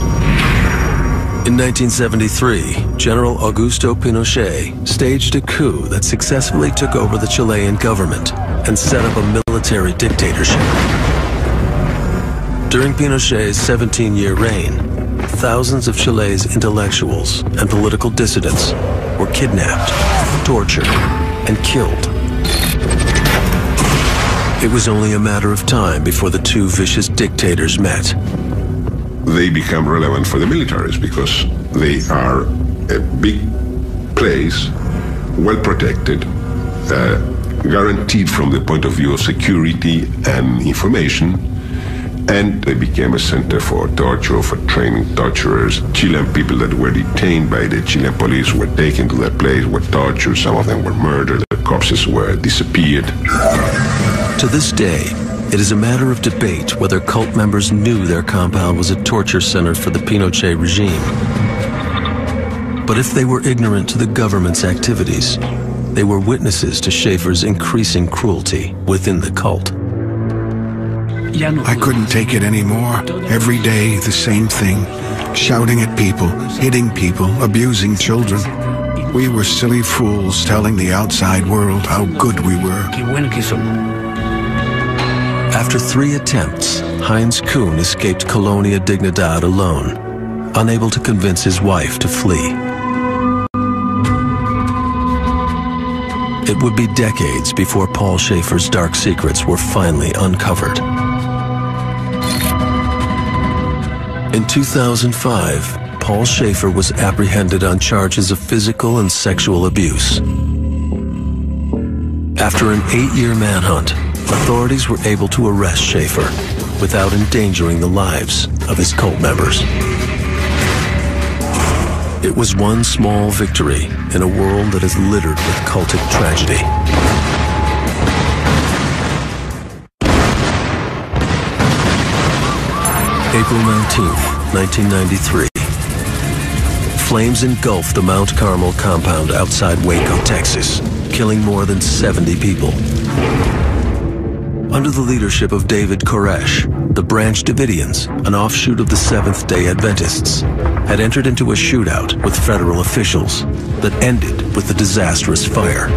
In 1973, General Augusto Pinochet staged a coup that successfully took over the Chilean government and set up a military dictatorship. During Pinochet's 17-year reign, thousands of Chile's intellectuals and political dissidents were kidnapped, tortured, and killed. It was only a matter of time before the two vicious dictators met. They become relevant for the militaries because they are a big place, well protected, uh, guaranteed from the point of view of security and information, and they became a center for torture, for training torturers. Chilean people that were detained by the Chilean police were taken to that place, were tortured, some of them were murdered, their corpses were disappeared. To this day, it is a matter of debate whether cult members knew their compound was a torture center for the Pinochet regime. But if they were ignorant to the government's activities, they were witnesses to Schaefer's increasing cruelty within the cult. I couldn't take it anymore. Every day, the same thing. Shouting at people, hitting people, abusing children. We were silly fools telling the outside world how good we were. After three attempts, Heinz Kuhn escaped Colonia Dignidad alone, unable to convince his wife to flee. It would be decades before Paul Schaefer's dark secrets were finally uncovered. In 2005, Paul Schaefer was apprehended on charges of physical and sexual abuse. After an eight-year manhunt, authorities were able to arrest Schaefer without endangering the lives of his cult members. It was one small victory in a world that is littered with cultic tragedy. April 19th, 1993. Flames engulfed the Mount Carmel compound outside Waco, Texas, killing more than 70 people. Under the leadership of David Koresh, the Branch Davidians, an offshoot of the Seventh-day Adventists, had entered into a shootout with federal officials that ended with the disastrous fire.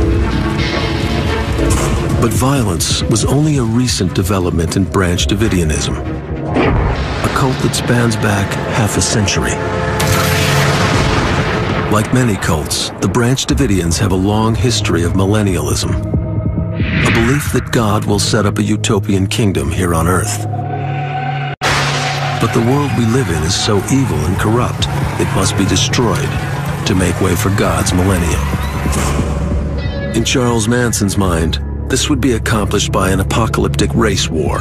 But violence was only a recent development in Branch Davidianism, a cult that spans back half a century. Like many cults, the Branch Davidians have a long history of millennialism, a belief that God will set up a utopian kingdom here on earth. But the world we live in is so evil and corrupt, it must be destroyed to make way for God's millennium. In Charles Manson's mind, this would be accomplished by an apocalyptic race war.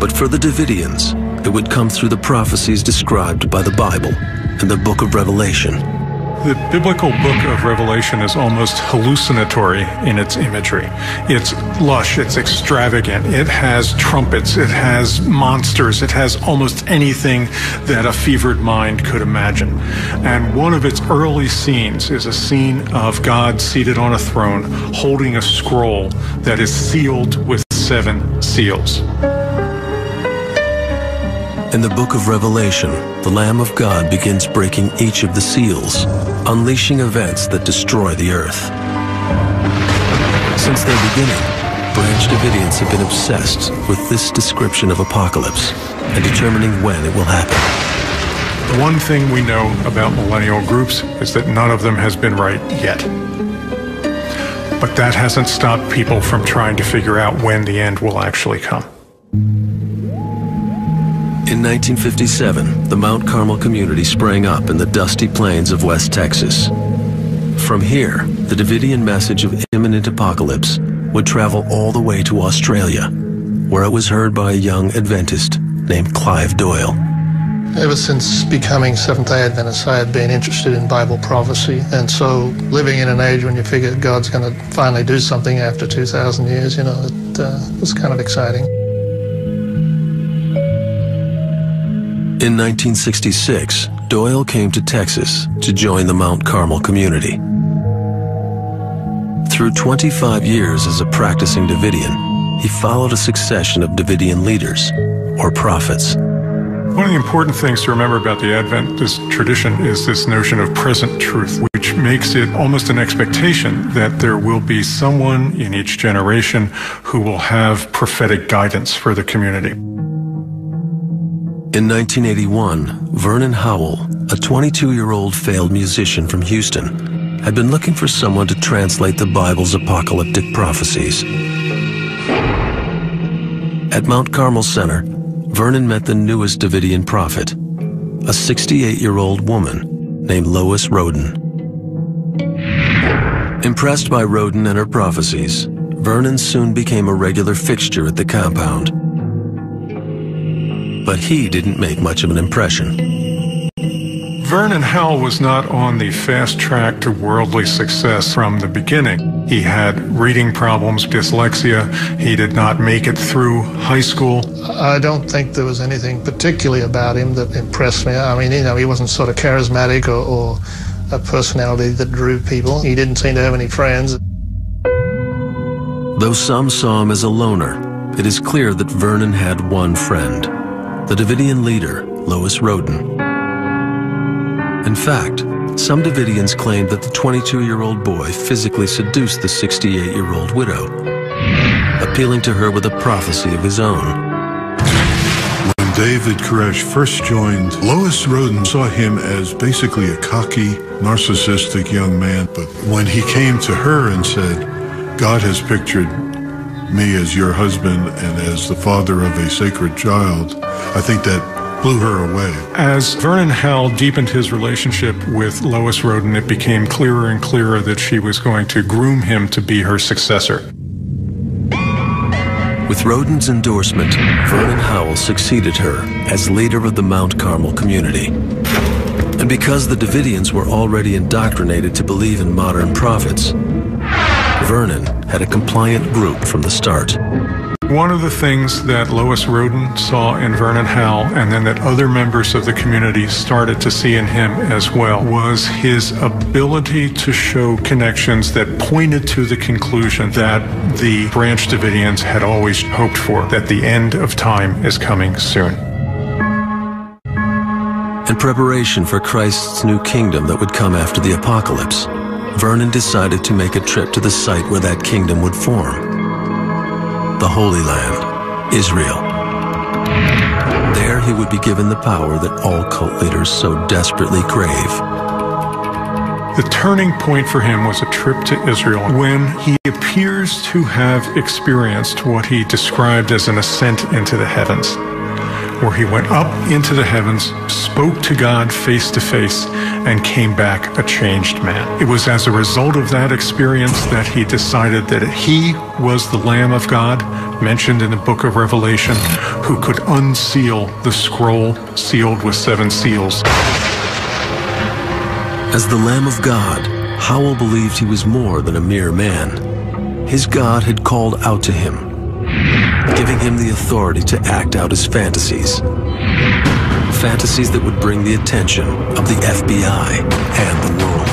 But for the Davidians, it would come through the prophecies described by the Bible and the book of Revelation. The biblical book of Revelation is almost hallucinatory in its imagery. It's lush, it's extravagant, it has trumpets, it has monsters, it has almost anything that a fevered mind could imagine. And one of its early scenes is a scene of God seated on a throne holding a scroll that is sealed with seven seals. In the book of Revelation, the Lamb of God begins breaking each of the seals, unleashing events that destroy the earth. Since their beginning, Branch Davidians have been obsessed with this description of apocalypse and determining when it will happen. One thing we know about millennial groups is that none of them has been right yet. But that hasn't stopped people from trying to figure out when the end will actually come. In 1957, the Mount Carmel community sprang up in the dusty plains of West Texas. From here, the Davidian message of imminent apocalypse would travel all the way to Australia, where it was heard by a young Adventist named Clive Doyle. Ever since becoming Seventh day Adventist, I had been interested in Bible prophecy. And so, living in an age when you figure God's going to finally do something after 2,000 years, you know, it uh, was kind of exciting. In 1966, Doyle came to Texas to join the Mount Carmel community. Through 25 years as a practicing Davidian, he followed a succession of Davidian leaders, or prophets. One of the important things to remember about the Adventist tradition is this notion of present truth, which makes it almost an expectation that there will be someone in each generation who will have prophetic guidance for the community. In 1981, Vernon Howell, a 22-year-old failed musician from Houston, had been looking for someone to translate the Bible's apocalyptic prophecies. At Mount Carmel Center, Vernon met the newest Davidian prophet, a 68-year-old woman named Lois Roden. Impressed by Roden and her prophecies, Vernon soon became a regular fixture at the compound. But he didn't make much of an impression. Vernon Howell was not on the fast track to worldly success from the beginning. He had reading problems, dyslexia. He did not make it through high school. I don't think there was anything particularly about him that impressed me. I mean, you know, he wasn't sort of charismatic or, or a personality that drew people. He didn't seem to have any friends. Though some saw him as a loner, it is clear that Vernon had one friend, the Davidian leader, Lois Roden. In fact, some Davidians claimed that the 22-year-old boy physically seduced the 68-year-old widow, appealing to her with a prophecy of his own. When David Koresh first joined, Lois Roden saw him as basically a cocky, narcissistic young man. But when he came to her and said, God has pictured me as your husband and as the father of a sacred child, I think that blew her away. As Vernon Howell deepened his relationship with Lois Roden, it became clearer and clearer that she was going to groom him to be her successor. With Roden's endorsement, Vernon Howell succeeded her as leader of the Mount Carmel community. And because the Davidians were already indoctrinated to believe in modern prophets, Vernon had a compliant group from the start. One of the things that Lois Roden saw in Vernon Howell, and then that other members of the community started to see in him as well, was his ability to show connections that pointed to the conclusion that the Branch Davidians had always hoped for, that the end of time is coming soon. In preparation for Christ's new kingdom that would come after the apocalypse, Vernon decided to make a trip to the site where that kingdom would form the Holy Land, Israel. There he would be given the power that all cult leaders so desperately crave. The turning point for him was a trip to Israel when he appears to have experienced what he described as an ascent into the heavens where he went up into the heavens, spoke to God face to face, and came back a changed man. It was as a result of that experience that he decided that he was the Lamb of God, mentioned in the book of Revelation, who could unseal the scroll sealed with seven seals. As the Lamb of God, Howell believed he was more than a mere man. His God had called out to him giving him the authority to act out his fantasies. Fantasies that would bring the attention of the FBI and the world.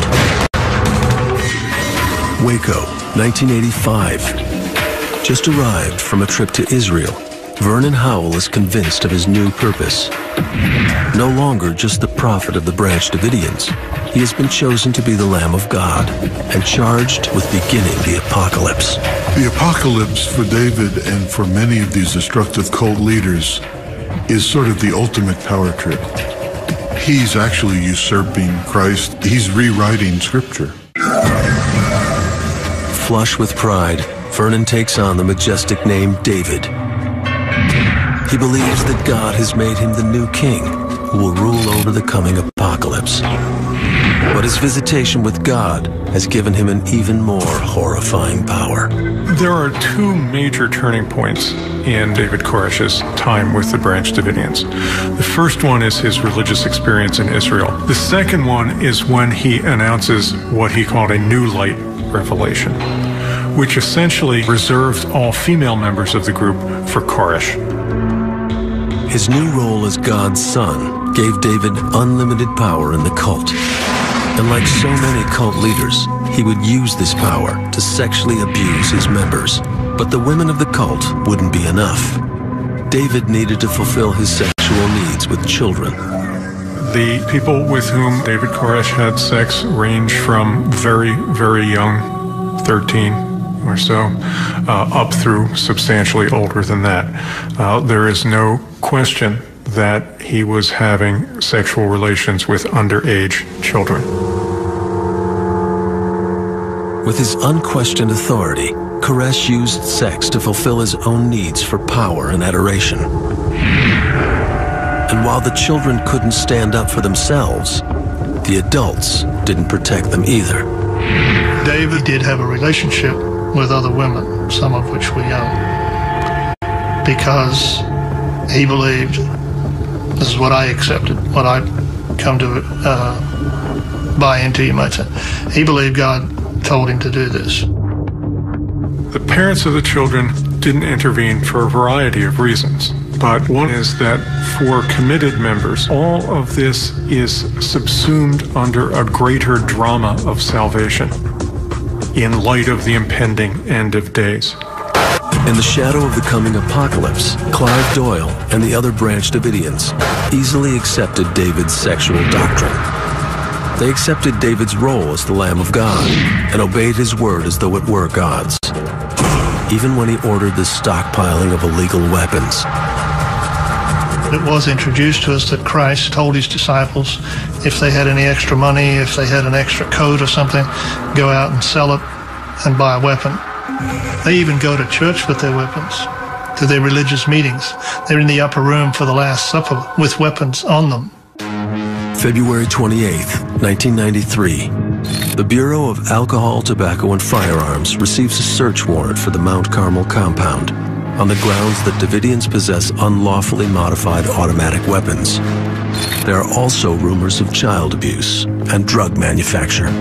Waco, 1985. Just arrived from a trip to Israel, Vernon Howell is convinced of his new purpose. No longer just the prophet of the Branch Davidians, he has been chosen to be the Lamb of God and charged with beginning the apocalypse. The apocalypse for David and for many of these destructive cult leaders is sort of the ultimate power trip. He's actually usurping Christ. He's rewriting scripture. Flush with pride, Vernon takes on the majestic name David he believes that God has made him the new king who will rule over the coming apocalypse. But his visitation with God has given him an even more horrifying power. There are two major turning points in David Koresh's time with the Branch Davidians. The first one is his religious experience in Israel. The second one is when he announces what he called a new light revelation, which essentially reserved all female members of the group for Koresh. His new role as God's son gave David unlimited power in the cult. And like so many cult leaders, he would use this power to sexually abuse his members. But the women of the cult wouldn't be enough. David needed to fulfill his sexual needs with children. The people with whom David Koresh had sex ranged from very, very young, 13 or so, uh, up through substantially older than that. Uh, there is no question that he was having sexual relations with underage children. With his unquestioned authority, Koresh used sex to fulfill his own needs for power and adoration. And while the children couldn't stand up for themselves, the adults didn't protect them either. David did have a relationship with other women, some of which we know, because he believed this is what I accepted, what I come to uh, buy into, you might say. He believed God told him to do this. The parents of the children didn't intervene for a variety of reasons. But one is that for committed members, all of this is subsumed under a greater drama of salvation in light of the impending end of days. In the shadow of the coming apocalypse, Clive Doyle and the other Branch Davidians easily accepted David's sexual doctrine. They accepted David's role as the Lamb of God and obeyed his word as though it were God's, even when he ordered the stockpiling of illegal weapons. It was introduced to us that Christ told his disciples if they had any extra money, if they had an extra coat or something, go out and sell it and buy a weapon. They even go to church with their weapons, to their religious meetings. They're in the upper room for the Last Supper with weapons on them. February 28, 1993. The Bureau of Alcohol, Tobacco, and Firearms receives a search warrant for the Mount Carmel compound on the grounds that Davidians possess unlawfully modified automatic weapons. There are also rumors of child abuse and drug manufacture.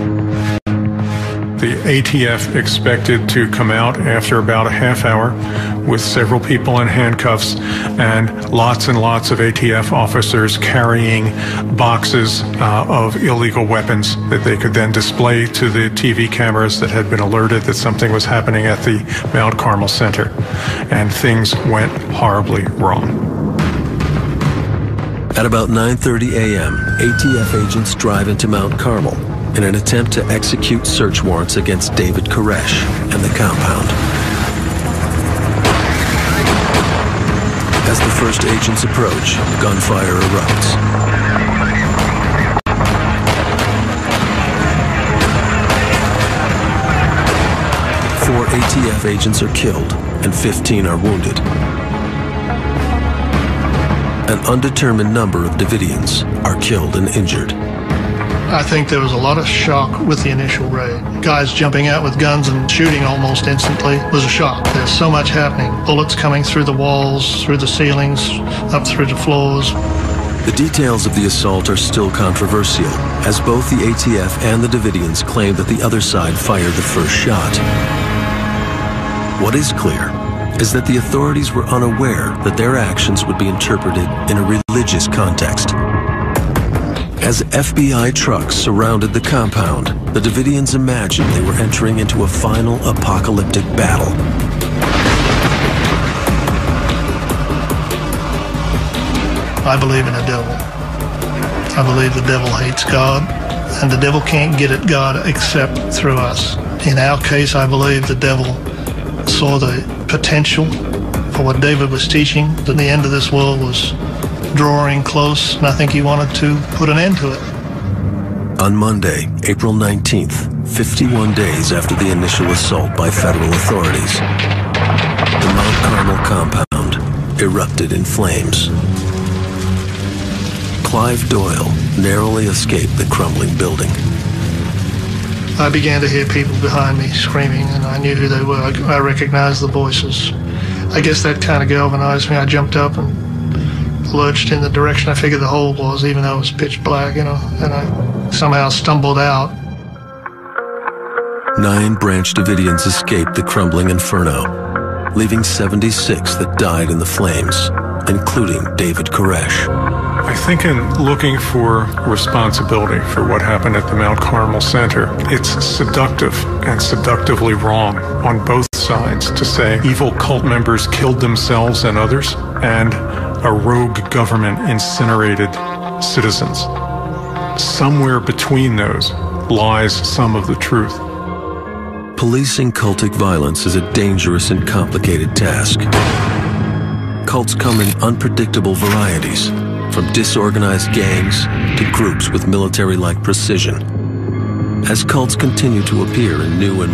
The ATF expected to come out after about a half hour with several people in handcuffs and lots and lots of ATF officers carrying boxes uh, of illegal weapons that they could then display to the TV cameras that had been alerted that something was happening at the Mount Carmel Center. And things went horribly wrong. At about 9:30 a.m., ATF agents drive into Mount Carmel in an attempt to execute search warrants against David Koresh and the compound. As the first agents approach, gunfire erupts. Four ATF agents are killed and 15 are wounded. An undetermined number of Davidians are killed and injured. I think there was a lot of shock with the initial raid. Guys jumping out with guns and shooting almost instantly was a shock. There's so much happening. Bullets coming through the walls, through the ceilings, up through the floors. The details of the assault are still controversial, as both the ATF and the Davidians claim that the other side fired the first shot. What is clear is that the authorities were unaware that their actions would be interpreted in a religious context. As FBI trucks surrounded the compound, the Davidians imagined they were entering into a final apocalyptic battle. I believe in a devil. I believe the devil hates God, and the devil can't get at God except through us. In our case, I believe the devil saw the potential for what David was teaching, that the end of this world was drawing close, and I think he wanted to put an end to it. On Monday, April 19th, 51 days after the initial assault by federal authorities, the Mount Carmel compound erupted in flames. Clive Doyle narrowly escaped the crumbling building. I began to hear people behind me screaming, and I knew who they were. I, I recognized the voices. I guess that kind of galvanized me. I jumped up and lurched in the direction I figured the hole was, even though it was pitch black, you know, and I somehow stumbled out. Nine Branch Davidians escaped the crumbling inferno, leaving 76 that died in the flames, including David Koresh. I think in looking for responsibility for what happened at the Mount Carmel Center, it's seductive and seductively wrong on both sides to say evil cult members killed themselves and others, and a rogue government incinerated citizens. Somewhere between those lies some of the truth. Policing cultic violence is a dangerous and complicated task. Cults come in unpredictable varieties, from disorganized gangs to groups with military like precision. As cults continue to appear in new and